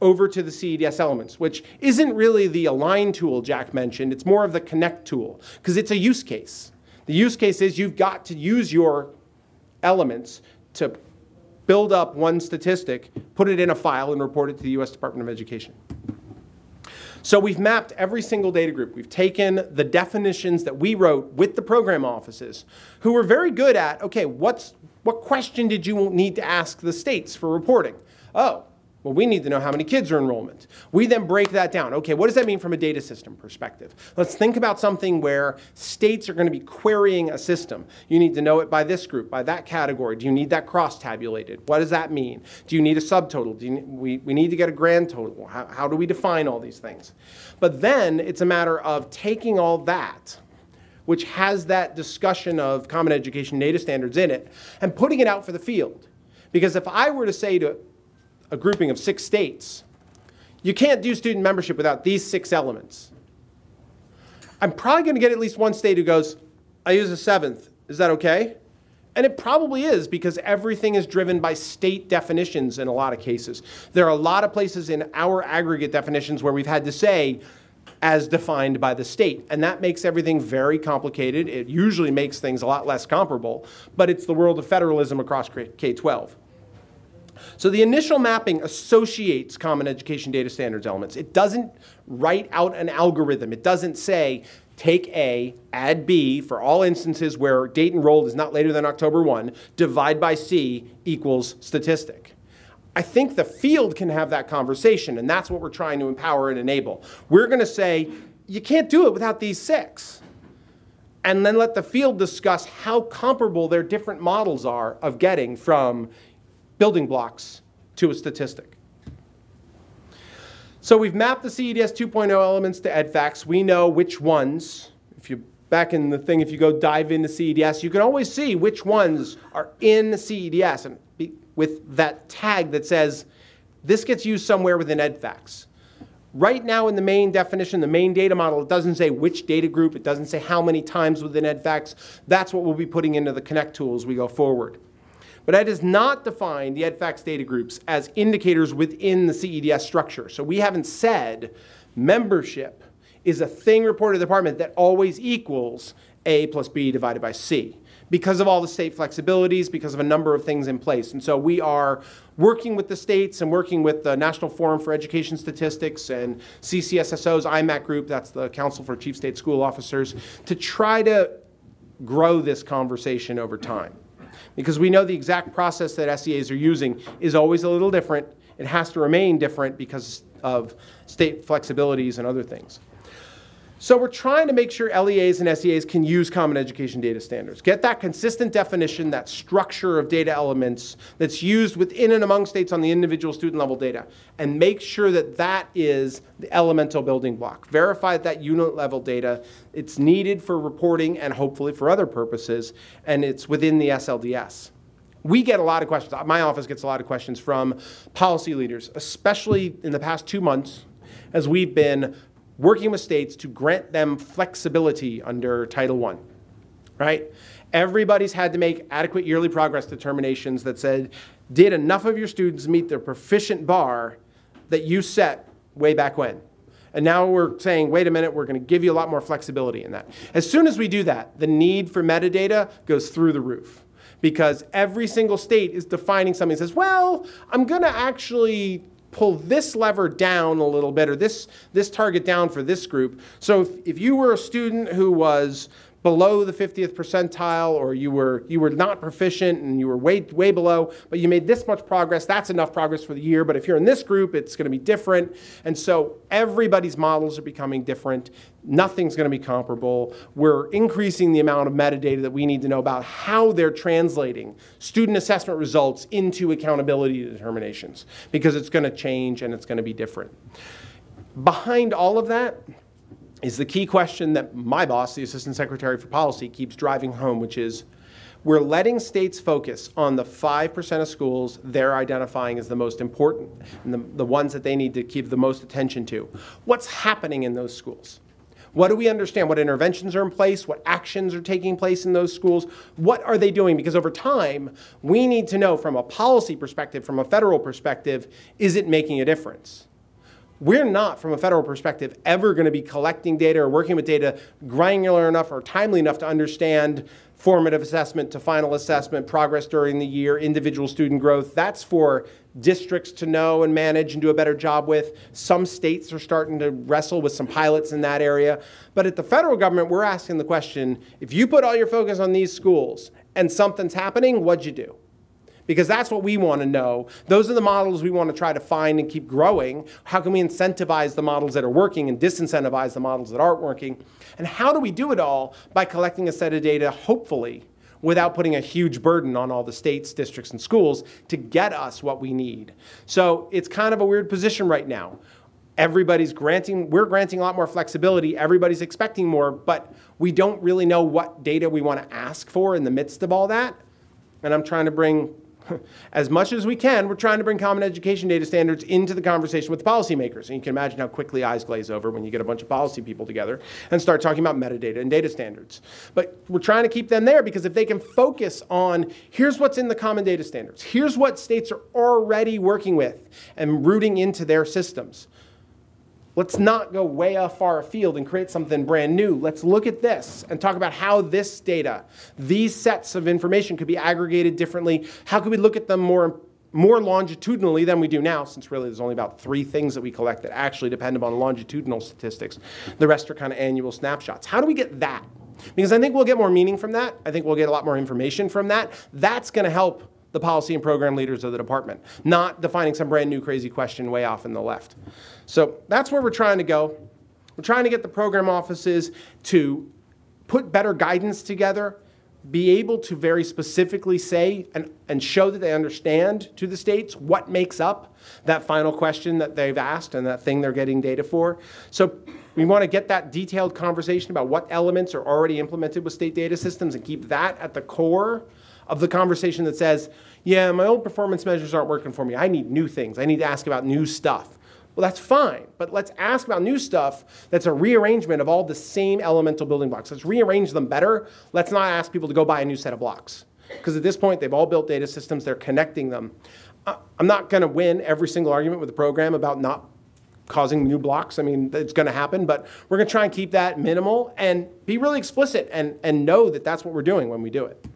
over to the CEDS elements, which isn't really the align tool Jack mentioned. It's more of the connect tool because it's a use case. The use case is you've got to use your elements to build up one statistic, put it in a file, and report it to the US Department of Education. So we've mapped every single data group. We've taken the definitions that we wrote with the program offices, who were very good at, okay, what's, what question did you need to ask the states for reporting? Oh, well, we need to know how many kids are enrollment. We then break that down. Okay, what does that mean from a data system perspective? Let's think about something where states are going to be querying a system. You need to know it by this group, by that category. Do you need that cross tabulated? What does that mean? Do you need a subtotal? Do you, we, we need to get a grand total. How, how do we define all these things? But then it's a matter of taking all that which has that discussion of common education data standards in it, and putting it out for the field. Because if I were to say to a grouping of six states. You can't do student membership without these six elements. I'm probably going to get at least one state who goes, I use a seventh. Is that okay? And it probably is because everything is driven by state definitions in a lot of cases. There are a lot of places in our aggregate definitions where we've had to say, as defined by the state. And that makes everything very complicated. It usually makes things a lot less comparable, but it's the world of federalism across K 12. So the initial mapping associates common education data standards elements. It doesn't write out an algorithm. It doesn't say take A, add B for all instances where date enrolled is not later than October 1, divide by C equals statistic. I think the field can have that conversation, and that's what we're trying to empower and enable. We're going to say, you can't do it without these six. And then let the field discuss how comparable their different models are of getting from building blocks to a statistic. So we've mapped the CEDS 2.0 elements to EDFacts. We know which ones, if you back in the thing, if you go dive into CEDS, you can always see which ones are in CEDS and be, with that tag that says this gets used somewhere within EDFacts. Right now in the main definition, the main data model, it doesn't say which data group, it doesn't say how many times within EDFacts. That's what we'll be putting into the Connect tool as we go forward. But that does not define the EDFacts data groups as indicators within the CEDS structure. So we haven't said membership is a thing reported to the department that always equals A plus B divided by C because of all the state flexibilities, because of a number of things in place. And so we are working with the states and working with the National Forum for Education Statistics and CCSSO's EIMAC group, that's the Council for Chief State School Officers, to try to grow this conversation over time because we know the exact process that SEAs are using is always a little different. It has to remain different because of state flexibilities and other things. So we're trying to make sure LEAs and SEAs can use common education data standards. Get that consistent definition, that structure of data elements that's used within and among states on the individual student level data, and make sure that that is the elemental building block. Verify that unit level data, it's needed for reporting and hopefully for other purposes, and it's within the SLDS. We get a lot of questions. My office gets a lot of questions from policy leaders, especially in the past two months as we've been working with states to grant them flexibility under Title I, right? Everybody's had to make adequate yearly progress determinations that said, did enough of your students meet the proficient bar that you set way back when? And now we're saying, wait a minute, we're going to give you a lot more flexibility in that. As soon as we do that, the need for metadata goes through the roof because every single state is defining something that says, well, I'm going to actually pull this lever down a little bit or this, this target down for this group. So if, if you were a student who was below the 50th percentile or you were, you were not proficient and you were way, way below, but you made this much progress, that's enough progress for the year. But if you're in this group, it's going to be different. And so everybody's models are becoming different. Nothing's going to be comparable. We're increasing the amount of metadata that we need to know about how they're translating student assessment results into accountability determinations because it's going to change and it's going to be different. Behind all of that, is the key question that my boss, the Assistant Secretary for Policy, keeps driving home, which is we're letting states focus on the 5% of schools they're identifying as the most important and the, the ones that they need to keep the most attention to. What's happening in those schools? What do we understand? What interventions are in place? What actions are taking place in those schools? What are they doing? Because over time, we need to know from a policy perspective, from a federal perspective, is it making a difference? We're not, from a federal perspective, ever going to be collecting data or working with data granular enough or timely enough to understand formative assessment to final assessment, progress during the year, individual student growth. That's for districts to know and manage and do a better job with. Some states are starting to wrestle with some pilots in that area. But at the federal government, we're asking the question if you put all your focus on these schools and something's happening, what'd you do? Because that's what we want to know. Those are the models we want to try to find and keep growing. How can we incentivize the models that are working and disincentivize the models that aren't working? And how do we do it all by collecting a set of data, hopefully, without putting a huge burden on all the states, districts, and schools to get us what we need? So it's kind of a weird position right now. Everybody's granting, we're granting a lot more flexibility, everybody's expecting more, but we don't really know what data we want to ask for in the midst of all that. And I'm trying to bring *laughs* as much as we can, we're trying to bring common education data standards into the conversation with policymakers. And you can imagine how quickly eyes glaze over when you get a bunch of policy people together and start talking about metadata and data standards. But we're trying to keep them there because if they can focus on here's what's in the common data standards, here's what states are already working with and rooting into their systems, Let's not go way off far afield and create something brand new. Let's look at this and talk about how this data, these sets of information could be aggregated differently. How could we look at them more, more longitudinally than we do now, since really there's only about three things that we collect that actually depend upon longitudinal statistics. The rest are kind of annual snapshots. How do we get that? Because I think we'll get more meaning from that. I think we'll get a lot more information from that. That's going to help the policy and program leaders of the department, not defining some brand new crazy question way off in the left. So that's where we're trying to go. We're trying to get the program offices to put better guidance together, be able to very specifically say and, and show that they understand to the states what makes up that final question that they've asked and that thing they're getting data for. So we want to get that detailed conversation about what elements are already implemented with state data systems and keep that at the core of the conversation that says, yeah, my old performance measures aren't working for me. I need new things. I need to ask about new stuff. Well, that's fine, but let's ask about new stuff that's a rearrangement of all the same elemental building blocks. Let's rearrange them better. Let's not ask people to go buy a new set of blocks. Because at this point, they've all built data systems, they're connecting them. I'm not going to win every single argument with the program about not causing new blocks. I mean, it's going to happen, but we're going to try and keep that minimal and be really explicit and, and know that that's what we're doing when we do it.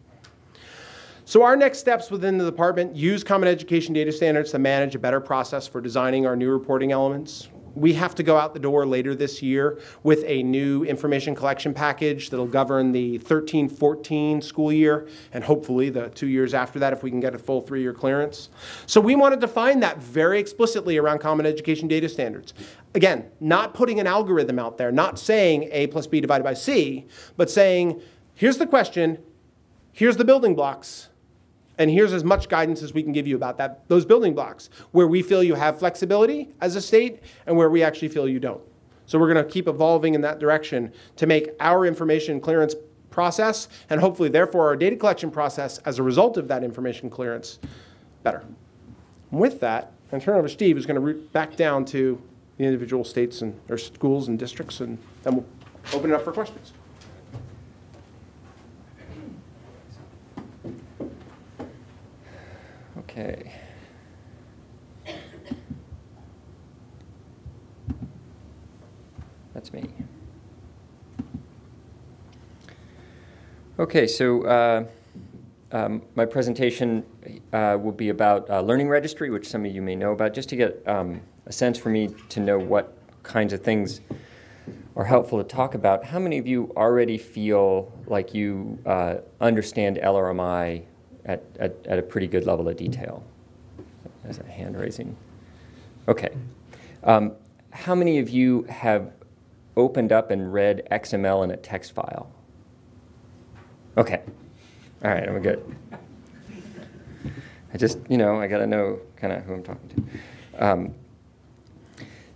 So our next steps within the department use common education data standards to manage a better process for designing our new reporting elements. We have to go out the door later this year with a new information collection package that'll govern the 13-14 school year and hopefully the two years after that if we can get a full three-year clearance. So we want to define that very explicitly around common education data standards. Again, not putting an algorithm out there, not saying A plus B divided by C, but saying, here's the question, here's the building blocks, and here's as much guidance as we can give you about that, those building blocks, where we feel you have flexibility as a state and where we actually feel you don't. So we're going to keep evolving in that direction to make our information clearance process and hopefully therefore our data collection process as a result of that information clearance better. And with that, I'm turn over to Steve who's going to root back down to the individual states and or schools and districts and then we'll open it up for questions. Okay. That's me. Okay, so uh, um, my presentation uh, will be about uh, Learning Registry, which some of you may know about, just to get um, a sense for me to know what kinds of things are helpful to talk about. How many of you already feel like you uh, understand LRMI at, at, at a pretty good level of detail. As a hand raising. Okay. Um, how many of you have opened up and read XML in a text file? Okay. All right, I'm good. I just, you know, I got to know kind of who I'm talking to. Um,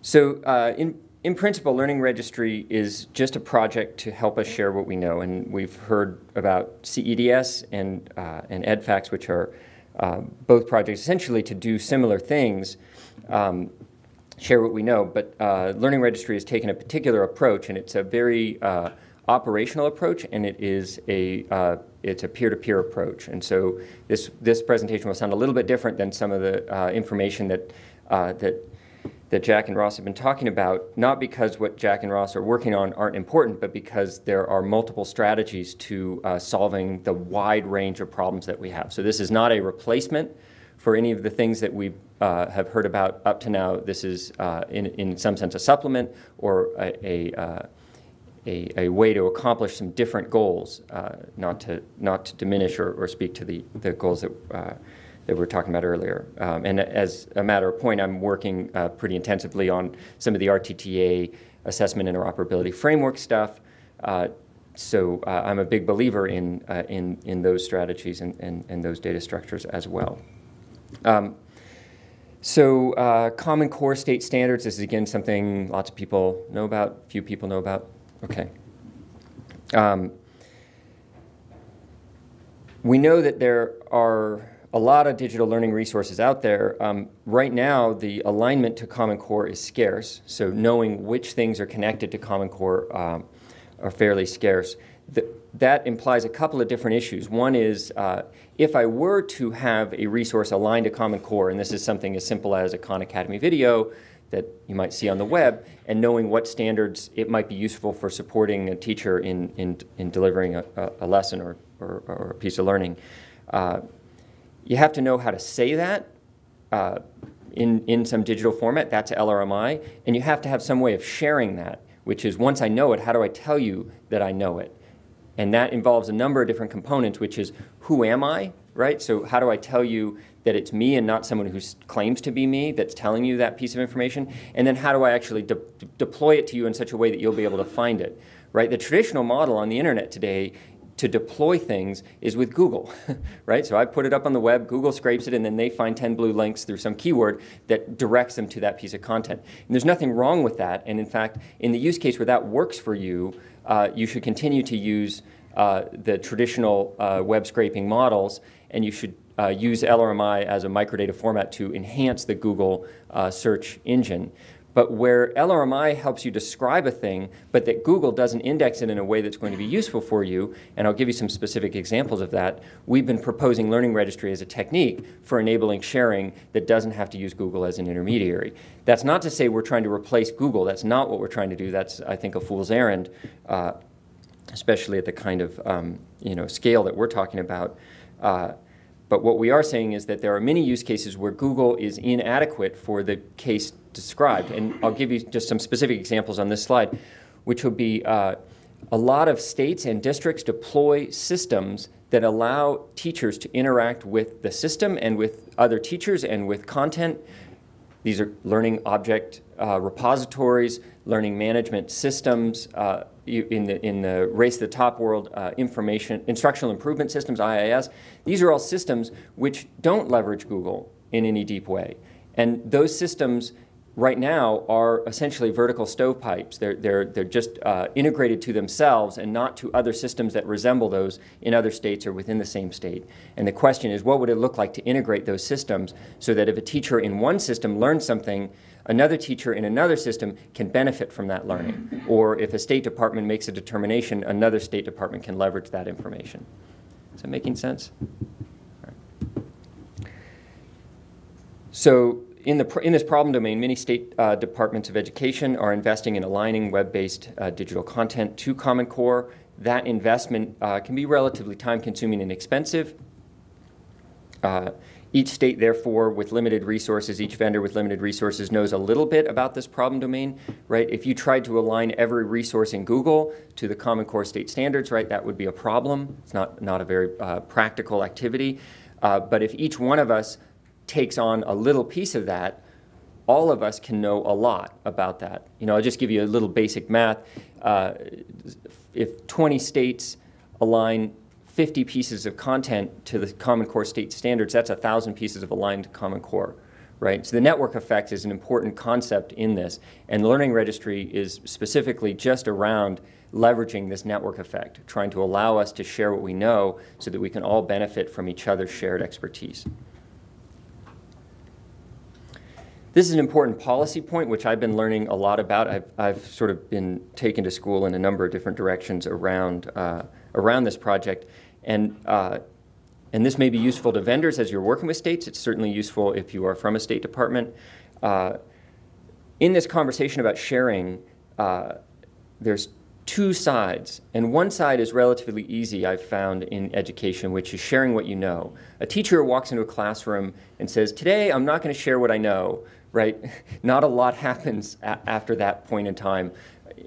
so uh, in, in principle, Learning Registry is just a project to help us share what we know. And we've heard about CEDS and, uh, and EDFacts, which are uh, both projects essentially to do similar things, um, share what we know. But uh, Learning Registry has taken a particular approach, and it's a very uh, operational approach, and it is a uh, it's a peer-to-peer approach. And so this this presentation will sound a little bit different than some of the uh, information that that that Jack and Ross have been talking about, not because what Jack and Ross are working on aren't important, but because there are multiple strategies to uh, solving the wide range of problems that we have. So this is not a replacement for any of the things that we uh, have heard about up to now. This is, uh, in, in some sense, a supplement or a, a, uh, a, a, way to accomplish some different goals, uh, not, to, not to diminish or, or speak to the, the goals that uh, that we were talking about earlier. Um, and as a matter of point, I'm working uh, pretty intensively on some of the RTTA assessment interoperability framework stuff. Uh, so uh, I'm a big believer in, uh, in, in those strategies and, and, and, those data structures as well. Um, so uh, Common Core state standards this is again something lots of people know about, few people know about. Okay. Um, we know that there are a lot of digital learning resources out there. Um, right now, the alignment to Common Core is scarce, so knowing which things are connected to Common Core um, are fairly scarce. The, that implies a couple of different issues. One is uh, if I were to have a resource aligned to Common Core, and this is something as simple as a Khan Academy video that you might see on the web, and knowing what standards it might be useful for supporting a teacher in, in, in delivering a, a lesson or, or, or, a piece of learning. Uh, you have to know how to say that uh, in, in some digital format. That's LRMI. And you have to have some way of sharing that, which is once I know it, how do I tell you that I know it? And that involves a number of different components, which is who am I, right? So how do I tell you that it's me and not someone who claims to be me that's telling you that piece of information? And then how do I actually de deploy it to you in such a way that you'll be able to find it? Right? The traditional model on the internet today to deploy things is with Google, *laughs* right? So I put it up on the web, Google scrapes it, and then they find 10 blue links through some keyword that directs them to that piece of content. And there's nothing wrong with that. And in fact, in the use case where that works for you, uh, you should continue to use uh, the traditional uh, web scraping models, and you should uh, use LRMI as a microdata format to enhance the Google uh, search engine. But where LRMI helps you describe a thing, but that Google doesn't index it in a way that's going to be useful for you, and I'll give you some specific examples of that, we've been proposing Learning Registry as a technique for enabling sharing that doesn't have to use Google as an intermediary. That's not to say we're trying to replace Google. That's not what we're trying to do. That's, I think, a fool's errand, uh, especially at the kind of um, you know, scale that we're talking about. Uh, but what we are saying is that there are many use cases where Google is inadequate for the case described. And I'll give you just some specific examples on this slide, which would be uh, a lot of states and districts deploy systems that allow teachers to interact with the system and with other teachers and with content. These are learning object uh, repositories, learning management systems, uh, in the, in the race to the top world, uh, information, instructional improvement systems, IIS, these are all systems which don't leverage Google in any deep way. And those systems right now are essentially vertical stovepipes. They're, they're, they're just uh, integrated to themselves and not to other systems that resemble those in other states or within the same state. And the question is, what would it look like to integrate those systems so that if a teacher in one system learns something, another teacher in another system can benefit from that learning. *laughs* Or if a state department makes a determination, another state department can leverage that information. Is that making sense? So in, the, in this problem domain, many state uh, departments of education are investing in aligning web-based uh, digital content to Common Core. That investment uh, can be relatively time-consuming and expensive. Each state, therefore, with limited resources, each vendor with limited resources knows a little bit about this problem domain, right? If you tried to align every resource in Google to the Common Core state standards, right, that would be a problem. It's not, not a very uh, practical activity. Uh, but if each one of us takes on a little piece of that, all of us can know a lot about that. You know, I'll just give you a little basic math. Uh, if 20 states align 50 pieces of content to the Common Core state standards, that's 1,000 pieces of aligned Common Core, right? So the network effect is an important concept in this, and Learning Registry is specifically just around leveraging this network effect, trying to allow us to share what we know so that we can all benefit from each other's shared expertise. This is an important policy point, which I've been learning a lot about. I've, I've sort of been taken to school in a number of different directions around, uh, around this project. And, uh, and this may be useful to vendors as you're working with states. It's certainly useful if you are from a State Department. Uh, in this conversation about sharing, uh, there's two sides. And one side is relatively easy, I've found in education, which is sharing what you know. A teacher walks into a classroom and says, Today I'm not going to share what I know, right? *laughs* Not a lot happens after that point in time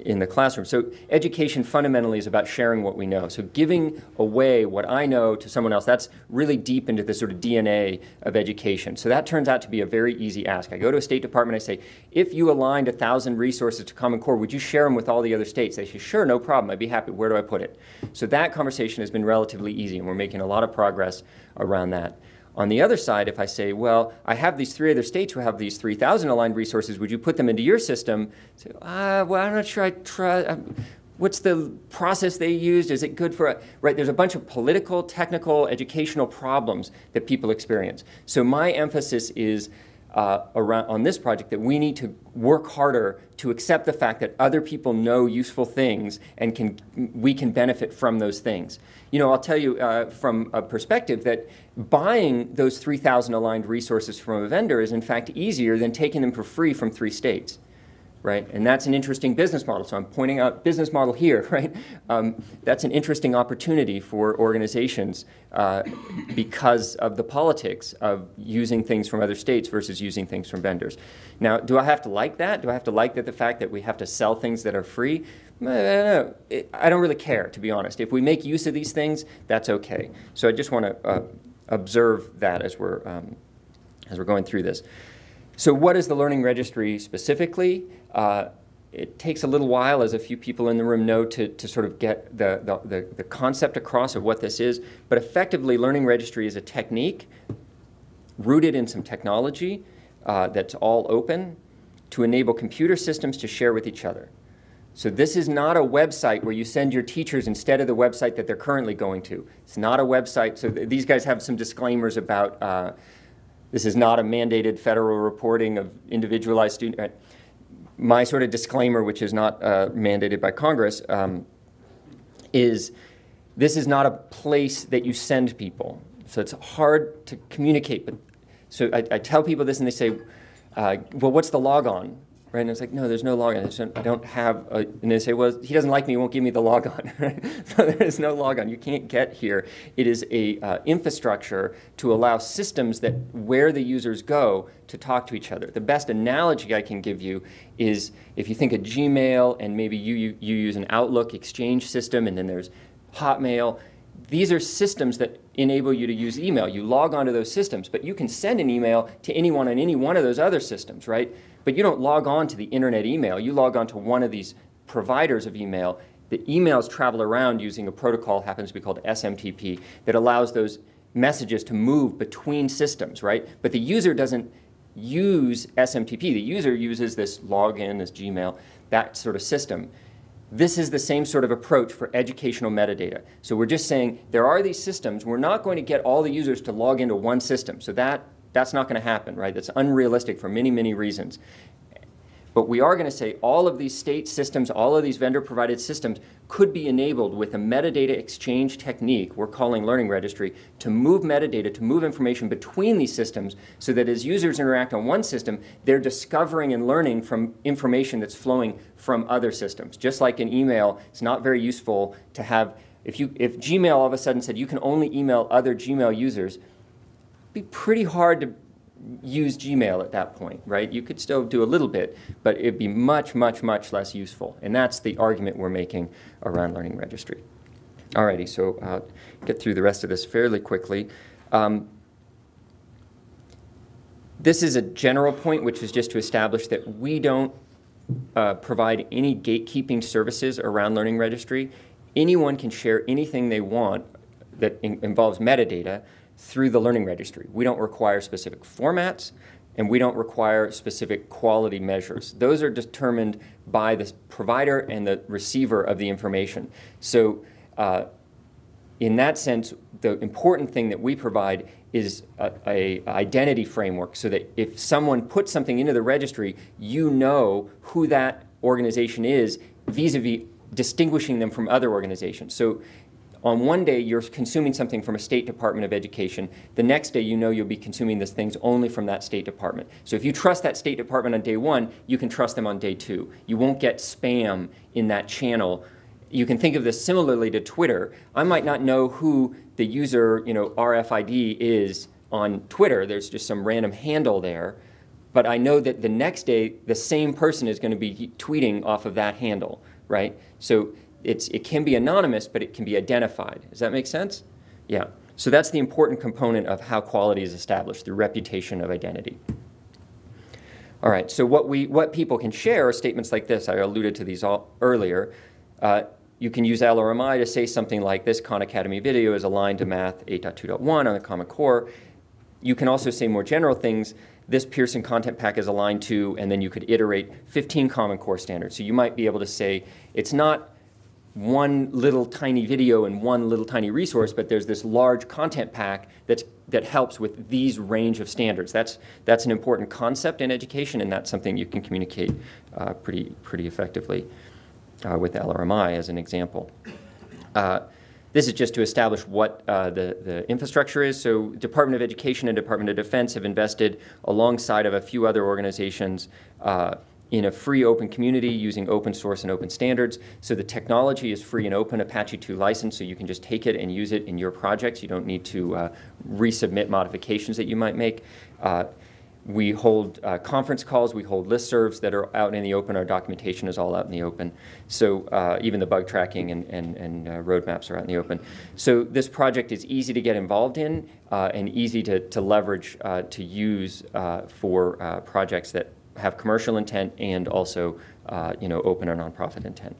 in the classroom. So education fundamentally is about sharing what we know. So giving away what I know to someone else, that's really deep into the sort of DNA of education. So that turns out to be a very easy ask. I go to a State Department, I say, if you aligned a thousand resources to Common Core, would you share them with all the other states? They say, sure, no problem, I'd be happy. Where do I put it? So that conversation has been relatively easy and we're making a lot of progress around that. On the other side, if I say, well, I have these three other states who have these 3,000 aligned resources, would you put them into your system? Say, uh, well, I'm not sure I trust. Um, what's the process they used? Is it good for, a, right? There's a bunch of political, technical, educational problems that people experience. So my emphasis is uh, around, on this project that we need to work harder to accept the fact that other people know useful things and can, we can benefit from those things. You know, I'll tell you uh, from a perspective that buying those 3,000 aligned resources from a vendor is in fact easier than taking them for free from three states right? And that's an interesting business model. So I'm pointing out business model here, *laughs* right? Um, that's an interesting opportunity for organizations uh, because of the politics of using things from other states versus using things from vendors. Now, do I have to like that? Do I have to like that the fact that we have to sell things that are free? No, I don't really care, to be honest. If we make use of these things, that's okay. So I just want to uh, observe that as we're um, as we're going through this. So what is the Learning Registry specifically? Uh, it takes a little while, as a few people in the room know, to, to sort of get the, the, the, concept across of what this is. But effectively, Learning Registry is a technique rooted in some technology uh, that's all open to enable computer systems to share with each other. So this is not a website where you send your teachers instead of the website that they're currently going to. It's not a website. So th these guys have some disclaimers about uh, this is not a mandated federal reporting of individualized student. My sort of disclaimer, which is not uh, mandated by Congress, um, is this is not a place that you send people. So it's hard to communicate. But so I, I tell people this, and they say, uh, "Well, what's the logon?" Right? And it's like, no, there's no logon. I don't have, a, and they say, well, he doesn't like me, he won't give me the logon, *laughs* right? So *laughs* there is no logon. You can't get here. It is a uh, infrastructure to allow systems that where the users go to talk to each other. The best analogy I can give you is if you think of Gmail and maybe you, you, you use an Outlook exchange system and then there's Hotmail, these are systems that enable you to use email. You log onto those systems, but you can send an email to anyone on any one of those other systems, right? But you don't log on to the internet email. You log on to one of these providers of email. The emails travel around using a protocol, happens to be called SMTP, that allows those messages to move between systems, right? But the user doesn't use SMTP. The user uses this login, this Gmail, that sort of system. This is the same sort of approach for educational metadata. So we're just saying there are these systems. We're not going to get all the users to log into one system. So that that's not going to happen, right? That's unrealistic for many, many reasons. But we are going to say all of these state systems, all of these vendor-provided systems could be enabled with a metadata exchange technique we're calling Learning Registry to move metadata, to move information between these systems so that as users interact on one system, they're discovering and learning from information that's flowing from other systems. Just like in email, it's not very useful to have, if, you, if Gmail all of a sudden said you can only email other Gmail users, be pretty hard to use Gmail at that point, right? You could still do a little bit, but it'd be much, much, much less useful. And that's the argument we're making around Learning Registry. Alrighty, so I'll get through the rest of this fairly quickly. Um, this is a general point, which is just to establish that we don't uh, provide any gatekeeping services around Learning Registry. Anyone can share anything they want that in involves metadata through the learning registry. We don't require specific formats and we don't require specific quality measures. Those are determined by the provider and the receiver of the information. So uh, in that sense, the important thing that we provide is a, a, identity framework so that if someone puts something into the registry, you know who that organization is vis-a-vis -vis distinguishing them from other organizations. So On one day, you're consuming something from a state department of education. The next day, you know you'll be consuming these things only from that state department. So if you trust that state department on day one, you can trust them on day two. You won't get spam in that channel. You can think of this similarly to Twitter. I might not know who the user, you know, RFID is on Twitter. There's just some random handle there. But I know that the next day, the same person is going to be tweeting off of that handle, right? So it's, it can be anonymous, but it can be identified. Does that make sense? Yeah. So that's the important component of how quality is established through reputation of identity. All right, so what, we, what people can share are statements like this. I alluded to these all earlier. Uh, you can use LRMI to say something like this Khan Academy video is aligned to Math 8.2.1 on the Common Core. You can also say more general things. This Pearson content pack is aligned to, and then you could iterate 15 Common Core standards. So you might be able to say it's not one little tiny video and one little tiny resource, but there's this large content pack that's, that helps with these range of standards. That's, that's an important concept in education, and that's something you can communicate uh, pretty, pretty effectively uh, with LRMI as an example. Uh, this is just to establish what uh, the, the infrastructure is. So Department of Education and Department of Defense have invested alongside of a few other organizations uh, in a free open community using open source and open standards. So the technology is free and open, Apache 2 license, so you can just take it and use it in your projects. You don't need to uh, resubmit modifications that you might make. Uh, we hold uh, conference calls, we hold listservs that are out in the open. Our documentation is all out in the open. So uh, even the bug tracking and, and, and uh, roadmaps are out in the open. So this project is easy to get involved in uh, and easy to, to leverage uh, to use uh, for projects that have commercial intent and also you know, open or nonprofit intent.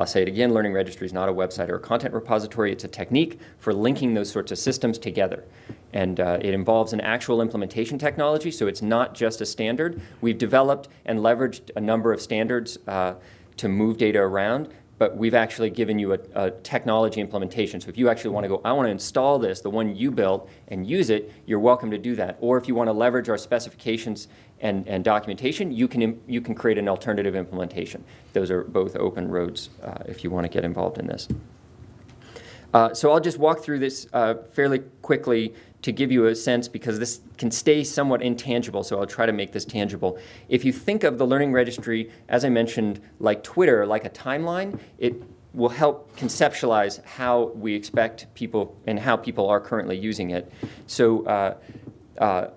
I'll say it again, Learning Registry is not a website or a content repository. It's a technique for linking those sorts of systems together. And uh, it involves an actual implementation technology, so it's not just a standard. We've developed and leveraged a number of standards uh, to move data around, but we've actually given you a, a, technology implementation. So if you actually want to go, I want to install this, the one you built, and use it, you're welcome to do that. Or if you want to leverage our specifications and, and documentation, you can, you can create an alternative implementation. Those are both open roads uh, if you want to get involved in this. Uh, so I'll just walk through this uh, fairly quickly to give you a sense because this can stay somewhat intangible, so I'll try to make this tangible. If you think of the Learning Registry, as I mentioned, like Twitter, like a timeline, it will help conceptualize how we expect people and how people are currently using it. So uh, uh,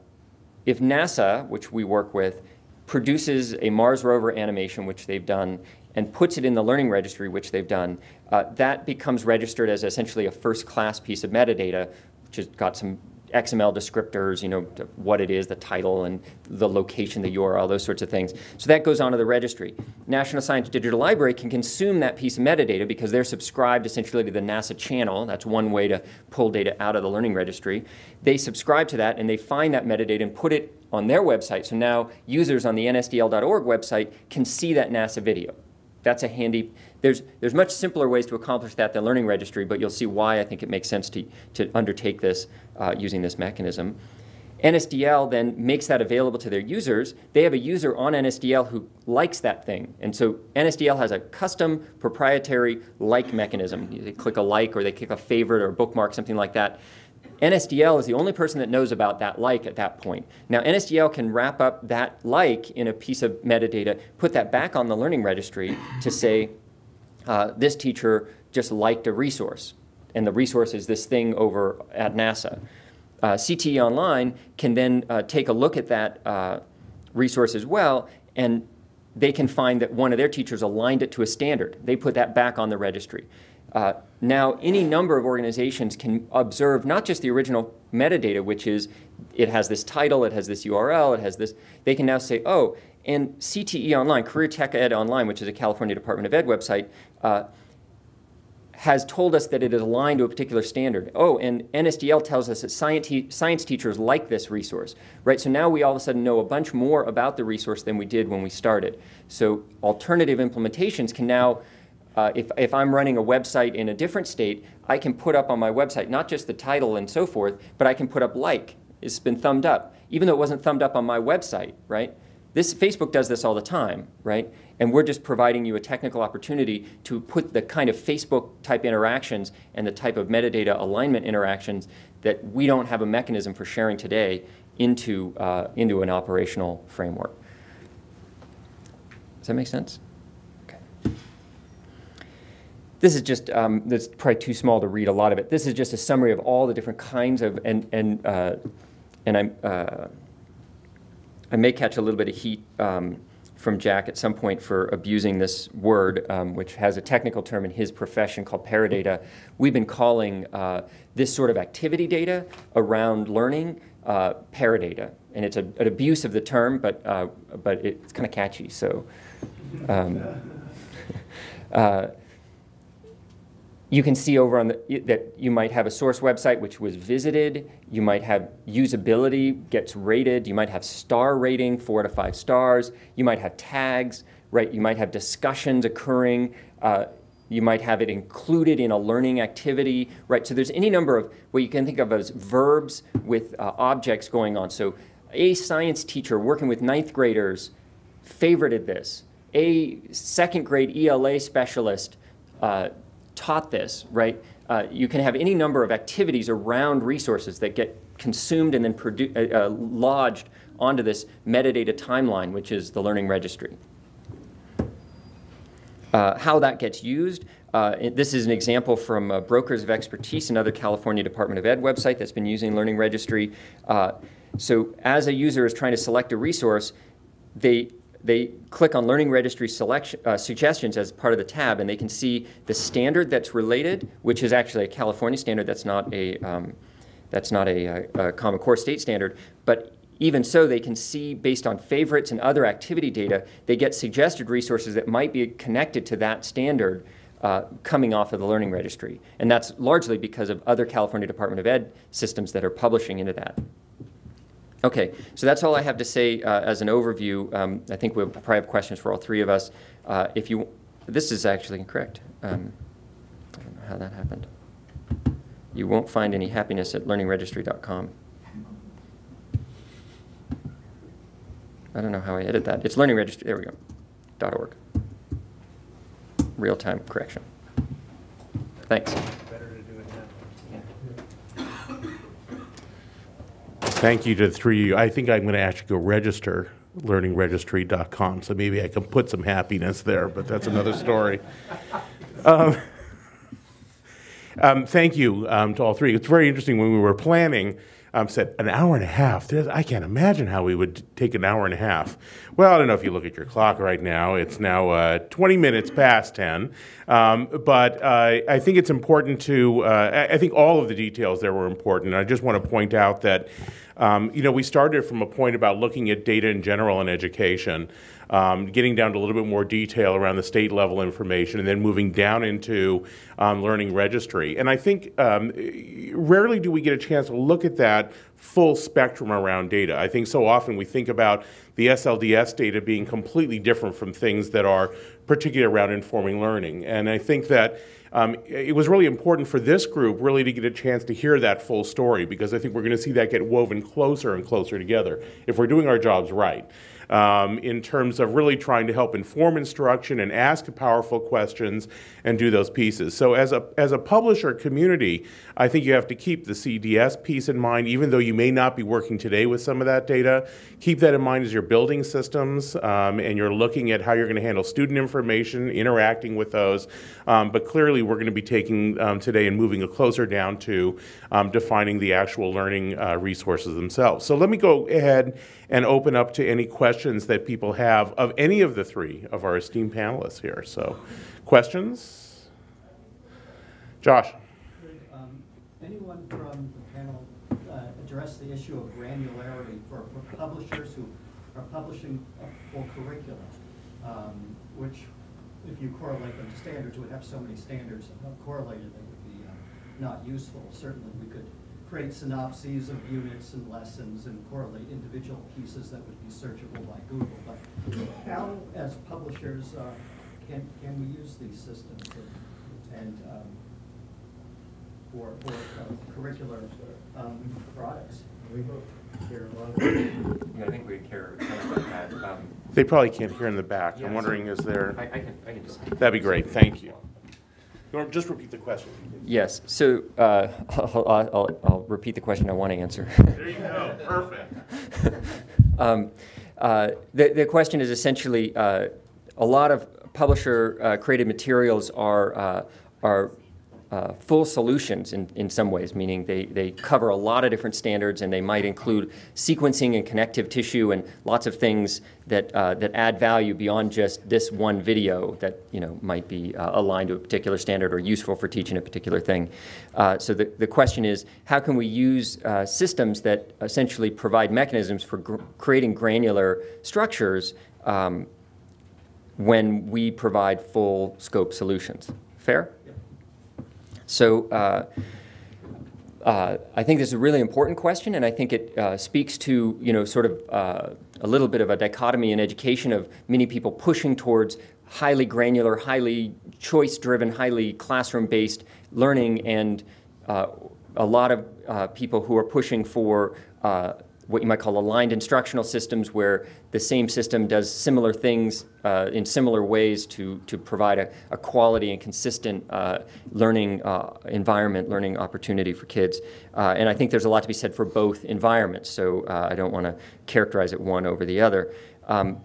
if NASA, which we work with, produces a Mars rover animation, which they've done, and puts it in the Learning Registry, which they've done, uh, that becomes registered as essentially a first-class piece of metadata, which has got some XML descriptors, you know, what it is, the title and the location, the URL, those sorts of things. So that goes onto the registry. National Science Digital Library can consume that piece of metadata because they're subscribed essentially to the NASA channel. That's one way to pull data out of the learning registry. They subscribe to that and they find that metadata and put it on their website. So now users on the nsdl.org website can see that NASA video. That's a handy there's, there's much simpler ways to accomplish that than Learning Registry, but you'll see why I think it makes sense to, to undertake this uh, using this mechanism. NSDL then makes that available to their users. They have a user on NSDL who likes that thing. And so NSDL has a custom proprietary like mechanism. They click a like or they click a favorite or bookmark, something like that. NSDL is the only person that knows about that like at that point. Now, NSDL can wrap up that like in a piece of metadata, put that back on the learning registry to say, uh, this teacher just liked a resource, and the resource is this thing over at NASA. Uh, CTE Online can then uh, take a look at that uh, resource as well, and they can find that one of their teachers aligned it to a standard. They put that back on the registry. Uh, now, any number of organizations can observe not just the original metadata, which is it has this title, it has this URL, it has this. They can now say, oh, and CTE Online, Career Tech Ed Online, which is a California Department of Ed website, uh, has told us that it is aligned to a particular standard. Oh, and NSDL tells us that science, te science teachers like this resource, right? So now we all of a sudden know a bunch more about the resource than we did when we started. So alternative implementations can now, uh, if, if I'm running a website in a different state, I can put up on my website not just the title and so forth, but I can put up like. It's been thumbed up, even though it wasn't thumbed up on my website, right? This, Facebook does this all the time, right? And we're just providing you a technical opportunity to put the kind of Facebook type interactions and the type of metadata alignment interactions that we don't have a mechanism for sharing today into, uh, into an operational framework. Does that make sense? Okay. This is just, um, that's probably too small to read a lot of it. This is just a summary of all the different kinds of, and, and, uh, and I'm, uh, I may catch a little bit of heat um, from Jack at some point for abusing this word, um, which has a technical term in his profession called paradata. We've been calling uh, this sort of activity data around learning uh, paradata. And it's a, an abuse of the term, but, uh, but it's kind of catchy. So um, *laughs* uh, you can see over on the, that you might have a source website which was visited. You might have usability gets rated. You might have star rating, four to five stars. You might have tags, right? You might have discussions occurring. Uh, you might have it included in a learning activity, right? So there's any number of what you can think of as verbs with uh, objects going on. So a science teacher working with ninth graders favorited this. A second grade ELA specialist uh, taught this, right? Uh, you can have any number of activities around resources that get consumed and then uh, uh, lodged onto this metadata timeline, which is the learning registry. Uh, how that gets used, uh, this is an example from Brokers of Expertise, another California Department of Ed website that's been using Learning Registry. Uh, so as a user is trying to select a resource, they they click on Learning Registry selection, uh, suggestions as part of the tab, and they can see the standard that's related, which is actually a California standard. That's not a um, that's not a, a, a Common Core state standard, but even so, they can see based on favorites and other activity data, they get suggested resources that might be connected to that standard uh, coming off of the Learning Registry. And that's largely because of other California Department of Ed systems that are publishing into that. Okay, so that's all I have to say uh, as an overview. Um, I think we'll probably have questions for all three of us. Uh, if you, this is actually incorrect. Um, I don't know how that happened. You won't find any happiness at learningregistry.com. I don't know how I edit that. It's learning registry. There we go. Dot .org. Real time correction. Thanks. Thank you to the three of you. I think I'm going to actually go register learningregistry.com, so maybe I can put some happiness there, but that's another story. *laughs* Um, um, thank you um, to all three. It's very interesting when we were planning. Um, said an hour and a half. There's, I can't imagine how we would take an hour and a half. Well, I don't know if you look at your clock right now. It's now uh, 20 minutes past 10. Um, but uh, I think it's important to. Uh, I I think all of the details there were important. I just want to point out that. Um, you know, we started from a point about looking at data in general in education, um, getting down to a little bit more detail around the state level information, and then moving down into um, learning registry. And I think um, rarely do we get a chance to look at that full spectrum around data. I think so often we think about the SLDS data being completely different from things that are particularly around informing learning. And I think that um, it was really important for this group really to get a chance to hear that full story because I think we're going to see that get woven closer and closer together if we're doing our jobs right. Um, in terms of really trying to help inform instruction and ask powerful questions and do those pieces. So as a as a publisher community, I think you have to keep the CEDS piece in mind, even though you may not be working today with some of that data. Keep that in mind as you're building systems um, and you're looking at how you're going to handle student information, interacting with those. Um, but clearly, we're going to be taking um, today and moving closer down to um, defining the actual learning uh, resources themselves. So let me go ahead and open up to any questions that people have of any of the three of our esteemed panelists here. So, questions? Josh. Could um, anyone from the panel uh, address the issue of granularity for for publishers who are publishing full curriculum, um, which, if you correlate them to standards, would have so many standards correlated that would be um, not useful. Certainly, we could create synopses of units and lessons and correlate individual pieces that would be searchable by Google. But how, as publishers, uh, can, can we use these systems? And um, for, for uh, curricular um, products. Yeah, I think we care about that. Um, They probably can't hear in the back. Yeah, I'm so- wondering, is there, I, I can, I can just. that'd be great, thank you. You want Just repeat the question. Yes, so uh, *laughs* I'll, I'll, I'll repeat the question I want to answer. There you go, perfect. *laughs* Um, uh, The, the question is essentially, uh, a lot of publisher-created materials are, uh, are uh, full solutions in, in some ways, meaning they, they cover a lot of different standards and they might include sequencing and connective tissue and lots of things that, uh, that add value beyond just this one video that you know, might be uh, aligned to a particular standard or useful for teaching a particular thing. Uh, so the, the question is, how can we use uh, systems that essentially provide mechanisms for gr- creating granular structures um, when we provide full scope solutions? Fair? So uh, uh, I think this is a really important question, and I think it uh, speaks to you know sort of uh, a little bit of a dichotomy in education of many people pushing towards highly granular, highly choice-driven, highly classroom-based learning, and uh, a lot of uh, people who are pushing for what you might call aligned instructional systems, where the same system does similar things uh, in similar ways to, to provide a, a quality and consistent uh, learning uh, environment, learning opportunity for kids. Uh, and I think there's a lot to be said for both environments, so uh, I don't want to characterize it one over the other. Um,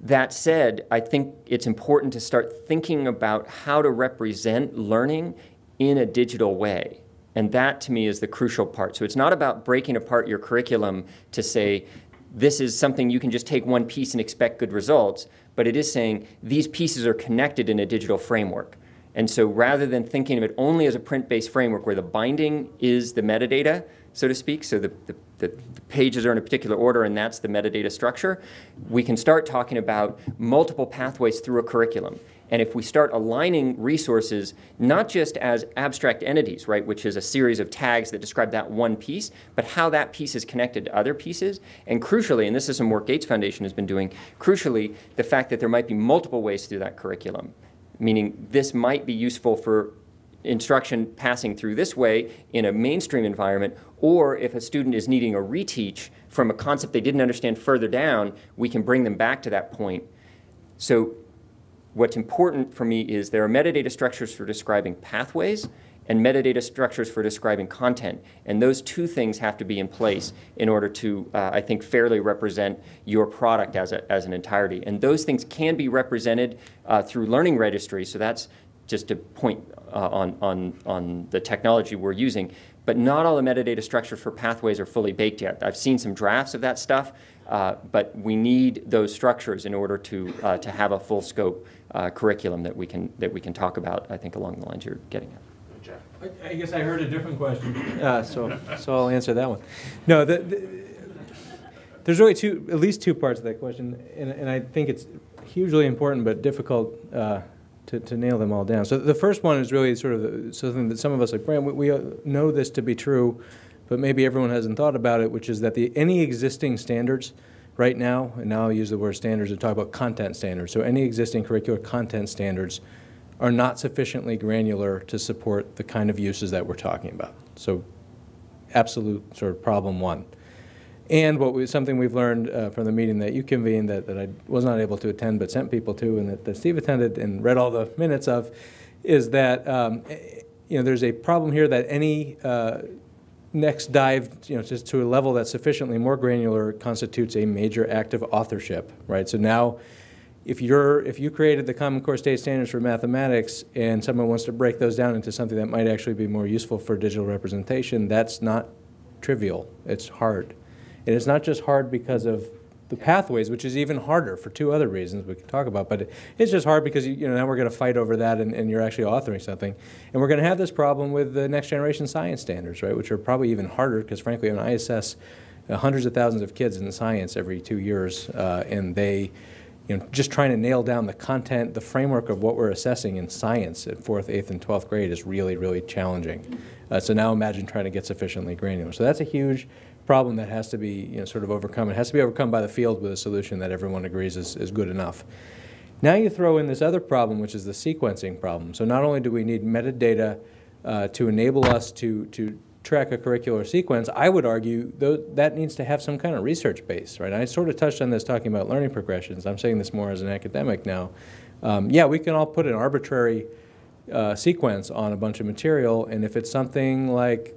that said, I think it's important to start thinking about how to represent learning in a digital way. And that to me is the crucial part. So it's not about breaking apart your curriculum to say, this is something you can just take one piece and expect good results, but it is saying these pieces are connected in a digital framework. And so rather than thinking of it only as a print based framework where the binding is the metadata, so to speak, so the, the, the pages are in a particular order and that's the metadata structure, we can start talking about multiple pathways through a curriculum. And if we start aligning resources not just as abstract entities, right, which is a series of tags that describe that one piece, but how that piece is connected to other pieces, and crucially, and this is some work Gates Foundation has been doing, crucially, the fact that there might be multiple ways through that curriculum, meaning this might be useful for instruction passing through this way in a mainstream environment, or if a student is needing a reteach from a concept they didn't understand further down, we can bring them back to that point. So what's important for me is there are metadata structures for describing pathways and metadata structures for describing content. And those two things have to be in place in order to, uh, I think, fairly represent your product as, a, as an entirety. And those things can be represented uh, through learning registries. So that's just a point uh, on, on, on the technology we're using. But not all the metadata structures for pathways are fully baked yet. I've seen some drafts of that stuff, uh, but we need those structures in order to, uh, to have a full scope uh, curriculum that we, can, that we can talk about, I think, along the lines you're getting at. I- I guess I heard a different question. Uh, so, so I'll answer that one. No, the, the, there's really two, at least two parts of that question, and, and I think it's hugely important but difficult uh, to, to nail them all down. So the first one is really sort of something that some of us like, Brian, we, we uh, know this to be true, but maybe everyone hasn't thought about it, which is that the any existing standards right now, and now I'll use the word standards to talk about content standards. So any existing curricular content standards are not sufficiently granular to support the kind of uses that we're talking about. So absolute sort of problem one. And what we, something we've learned uh, from the meeting that you convened that, that I was not able to attend but sent people to and that, that Steve attended and read all the minutes of is that um, eh, you know there's a problem here that any uh, next dive you know just to a level that's sufficiently more granular constitutes a major act of authorship right? So now if you're if you created the common core state standards for mathematics and someone wants to break those down into something that might actually be more useful for digital representation that's not trivial. It's hard. And it's not just hard because of the pathways which is even harder for two other reasons we can talk about but it's just hard because you, know now we're going to fight over that and, and you're actually authoring something and we're going to have this problem with the next generation science standards right which are probably even harder because frankly on iss hundreds of thousands of kids in science every two years uh, and they you know, just trying to nail down the content, the framework of what we're assessing in science at fourth, eighth, and twelfth grade is really, really challenging. Uh, so now imagine trying to get sufficiently granular. So that's a huge problem that has to be you know, sort of overcome. It has to be overcome by the field with a solution that everyone agrees is, is good enough. Now you throw in this other problem, which is the sequencing problem. So not only do we need metadata uh, to enable us to, to track a curricular sequence, I would argue tho- that needs to have some kind of research base, right? I sort of touched on this talking about learning progressions. I'm saying this more as an academic now. Um, yeah, we can all put an arbitrary uh, sequence on a bunch of material, and if it's something like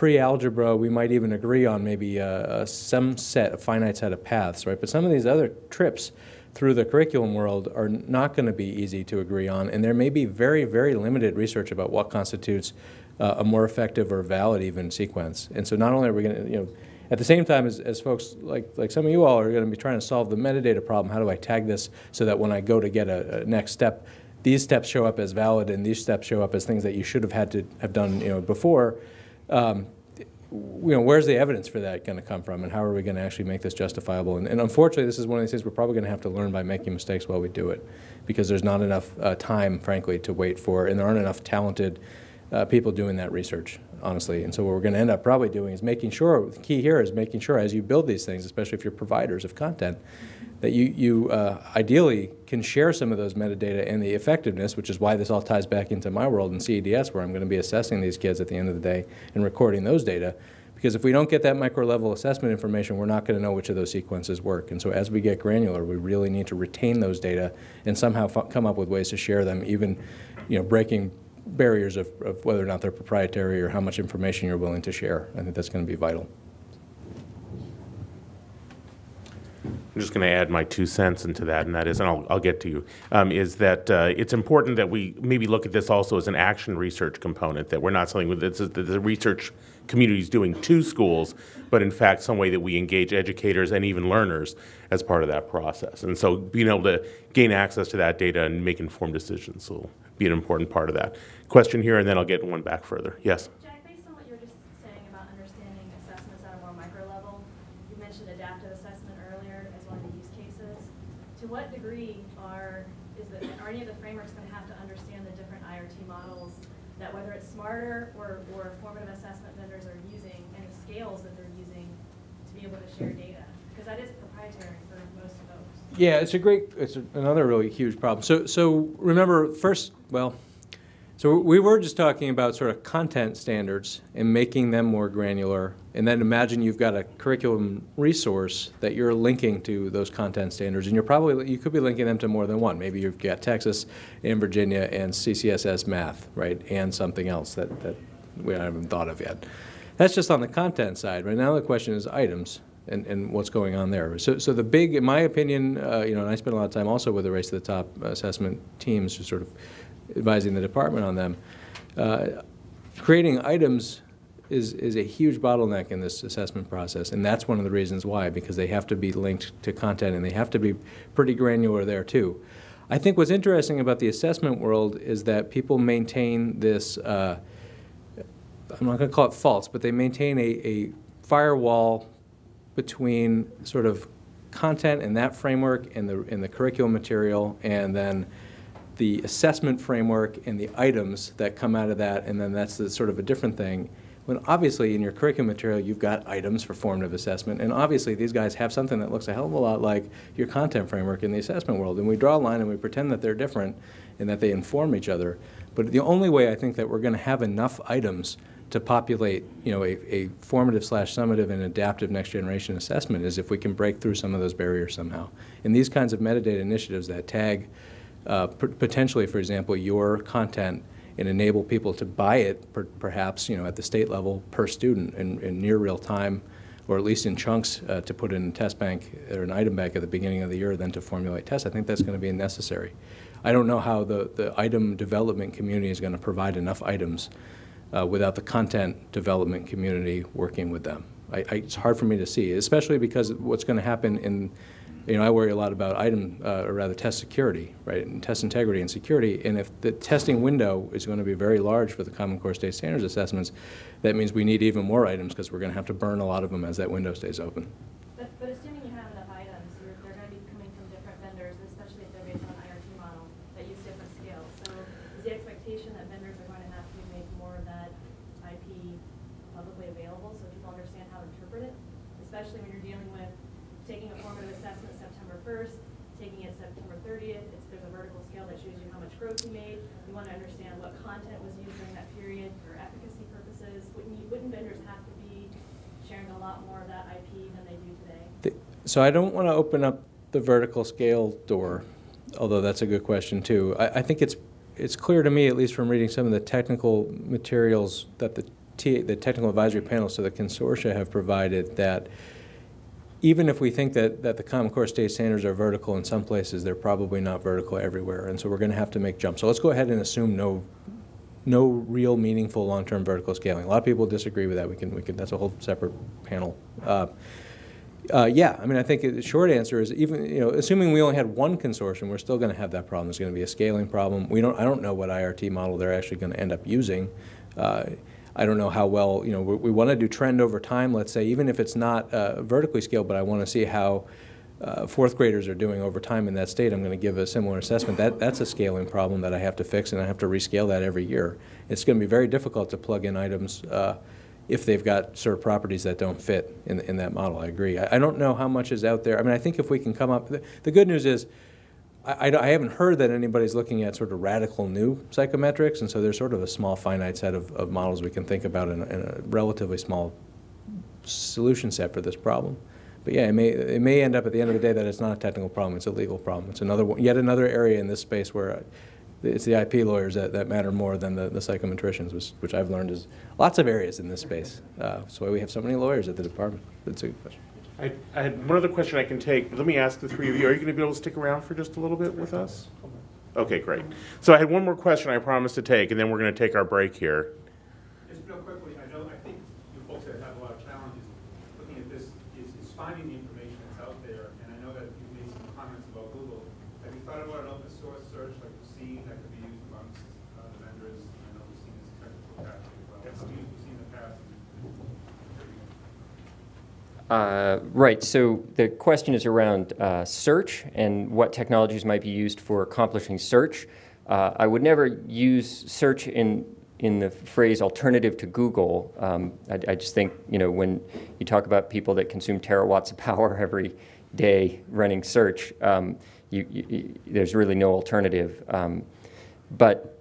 pre-algebra, we might even agree on maybe a, a, some set, a finite set of paths, right? But some of these other trips through the curriculum world are not going to be easy to agree on, and there may be very, very limited research about what constitutes uh, a more effective or valid even sequence. And so not only are we going to, you know, at the same time as, as folks like, like some of you all are going to be trying to solve the metadata problem, how do I tag this so that when I go to get a, a next step, these steps show up as valid and these steps show up as things that you should have had to have done you know, before. Um, you know, where's the evidence for that going to come from, and how are we going to actually make this justifiable? And, and, unfortunately, this is one of these things we're probably going to have to learn by making mistakes while we do it, because there's not enough uh, time, frankly, to wait for, and there aren't enough talented uh, people doing that research, honestly. And so what we're going to end up probably doing is making sure, the key here is making sure as you build these things, especially if you're providers of content, that you, you uh, ideally can share some of those metadata and the effectiveness, which is why this all ties back into my world in CEDS, where I'm going to be assessing these kids at the end of the day and recording those data. Because if we don't get that micro level assessment information, we're not going to know which of those sequences work. And so as we get granular, we really need to retain those data and somehow come up with ways to share them, even you know, breaking barriers of, of whether or not they're proprietary or how much information you're willing to share. I think that's going to be vital. I'm just going to add my two cents into that, and that is, and I'll, I'll get to you, um, is that uh, it's important that we maybe look at this also as an action research component, that we're not something with this is, research community is doing to schools, but in fact, some way that we engage educators and even learners as part of that process. And so being able to gain access to that data and make informed decisions will be an important part of that. Question here, and then I'll get one back further. Yes? Jack, based on what you were just saying about understanding assessments at a more micro level, you mentioned adaptive assessment earlier as one of the use cases. To what degree are, is the, are any of the frameworks going to have to understand the different IRT models that whether it's smarter or, or formative assessment vendors are using and the scales that they're using to be able to share data? Because that is proprietary for most of those. Yeah, it's a great, it's a, another really huge problem. So, so remember, first, well, so we were just talking about sort of content standards and making them more granular. And then imagine you've got a curriculum resource that you're linking to those content standards, and you're probably you could be linking them to more than one. Maybe you've got Texas and Virginia and CCSS math, right, and something else that, that we haven't thought of yet. That's just on the content side. Right now, the question is items and, and what's going on there. So, so the big, in my opinion, uh, you know, and I spent a lot of time also with the Race to the Top assessment teams, just sort of advising the department on them. Uh, creating items is, is a huge bottleneck in this assessment process, and that's one of the reasons why, because they have to be linked to content and they have to be pretty granular there too. I think what's interesting about the assessment world is that people maintain this, uh, I'm not going to call it false, but they maintain a, a firewall between sort of content and that framework and the, and the curriculum material and then the assessment framework and the items that come out of that, and then that's the, sort of a different thing. When obviously in your curriculum material you've got items for formative assessment, and obviously these guys have something that looks a hell of a lot like your content framework in the assessment world, and we draw a line and we pretend that they're different and that they inform each other. But the only way I think that we're going to have enough items to populate, you know, a, a formative slash summative and adaptive next generation assessment is if we can break through some of those barriers somehow. And these kinds of metadata initiatives that tag uh, potentially, for example, your content and enable people to buy it, per perhaps, you know, at the state level per student in, in near real time, or at least in chunks uh, to put in a test bank or an item bank at the beginning of the year, then to formulate tests. I think that's going to be necessary. I don't know how the, the item development community is going to provide enough items uh, without the content development community working with them. I, I, it's hard for me to see, especially because what's going to happen in you know, I worry a lot about item, uh, or rather test security, right, and test integrity and security. And if the testing window is going to be very large for the Common Core State Standards assessments, that means we need even more items because we're going to have to burn a lot of them as that window stays open. But, but assuming you have enough items, you're, they're going to be coming from different vendors, especially if they're based on IRT model that use different scales. So is the expectation that vendors are going to have to make more of that IP publicly available so people understand how to interpret it? Especially when you're dealing with taking a formative assessment September 1st, taking it September thirtieth, it's, there's a vertical scale that shows you how much growth you made. You want to understand what content was used during that period for efficacy purposes. Wouldn't, you- wouldn't vendors have to be sharing a lot more of that IP than they do today? The- So I don't want to open up the vertical scale door, although that's a good question too. I, I think it's, it's clear to me, at least from reading some of the technical materials that the T, the technical advisory panels to the consortia have provided, that even if we think that, that the Common Core state standards are vertical in some places, they're probably not vertical everywhere. And so we're going to have to make jumps. So let's go ahead and assume no, no real meaningful long-term vertical scaling. A lot of people disagree with that. We can, we can, that's a whole separate panel. Uh, uh, yeah, I mean, I think the short answer is even, you know, assuming we only had one consortium, we're still going to have that problem. There's going to be a scaling problem. We don't, I don't know what IRT model they're actually going to end up using. Uh, I don't know how well, you know, we, we want to do trend over time, let's say, even if it's not uh, vertically scaled, but I want to see how uh, fourth graders are doing over time in that state. I'm going to give a similar assessment. That, that's a scaling problem that I have to fix, and I have to rescale that every year. It's going to be very difficult to plug in items uh, if they've got sort of properties that don't fit in, in that model. I agree. I, I don't know how much is out there. I mean, I think if we can come up, the, the good news is I, I, I haven't heard that anybody's looking at sort of radical new psychometrics, and so there's sort of a small finite set of, of models we can think about in a, in a relatively small solution set for this problem. But yeah, it may, it may end up at the end of the day that it's not a technical problem, it's a legal problem. It's another, yet another area in this space where it's the IP lawyers that, that matter more than the, the psychometricians, which, which I've learned is lots of areas in this space. Uh, that's why we have so many lawyers at the department. That's a good question. I, I had one other question I can take. Let me ask the three of you. Are you going to be able to stick around for just a little bit with us? Okay, great. So I had one more question I promised to take, and then we're going to take our break here. Just real quickly, I know, I think you folks have had a lot of challenges looking at this, is, is finding the information that's out there, and I know that you've made some comments about Google. Have you thought about an open source search like Lucene that could be used amongst uh, the vendors? I know Lucene is technical capture as well. I've used Lucene in the past. Uh, Right, so the question is around uh, search and what technologies might be used for accomplishing search. Uh, I would never use search in, in the phrase alternative to Google. Um, I, I just think, you know, when you talk about people that consume terawatts of power *laughs* every day running search, um, you, you, there's really no alternative. Um, But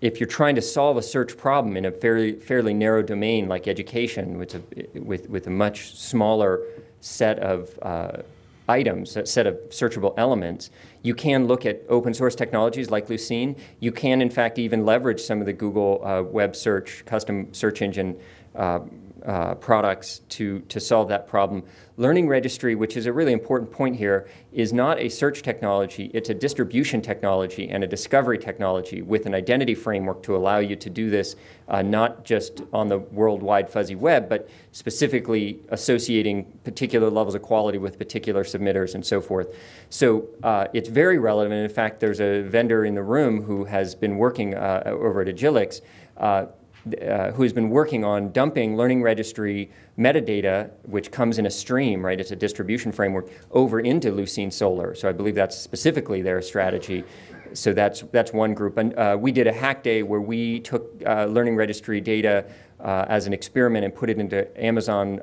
if you're trying to solve a search problem in a fairly, fairly narrow domain like education, with a, with, with a much smaller set of uh, items, a set of searchable elements, you can look at open source technologies like Lucene. You can, in fact, even leverage some of the Google uh, web search, custom search engine uh, uh, products to, to solve that problem. Learning Registry, which is a really important point here, is not a search technology, it's a distribution technology and a discovery technology with an identity framework to allow you to do this uh, not just on the worldwide fuzzy web, but specifically associating particular levels of quality with particular submitters and so forth. So uh, it's very relevant. In fact, there's a vendor in the room who has been working uh, over at Agilix uh, uh, who has been working on dumping learning registry metadata, which comes in a stream, right? It's a distribution framework over into Lucene Solr. So I believe that's specifically their strategy. So that's that's one group. And uh, we did a hack day where we took uh, learning registry data uh, as an experiment and put it into Amazon,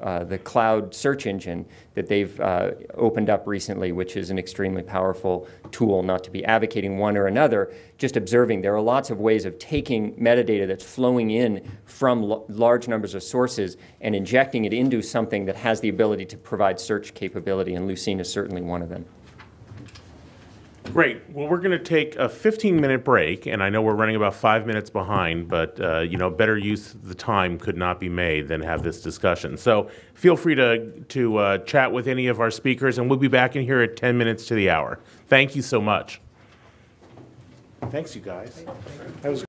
uh, the cloud search engine that they've uh, opened up recently, which is an extremely powerful tool. Not to be advocating one or another, just observing. There are lots of ways of taking metadata that's flowing in from large numbers of sources and injecting it into something that has the ability to provide search capability, and Lucene is certainly one of them. Great. Well, we're going to take a 15-minute break, and I know we're running about five minutes behind, but, uh, you know, better use of the time could not be made than have this discussion. So feel free to, to uh, chat with any of our speakers, and we'll be back in here at 10 minutes to the hour. Thank you so much. Thanks, you guys. That was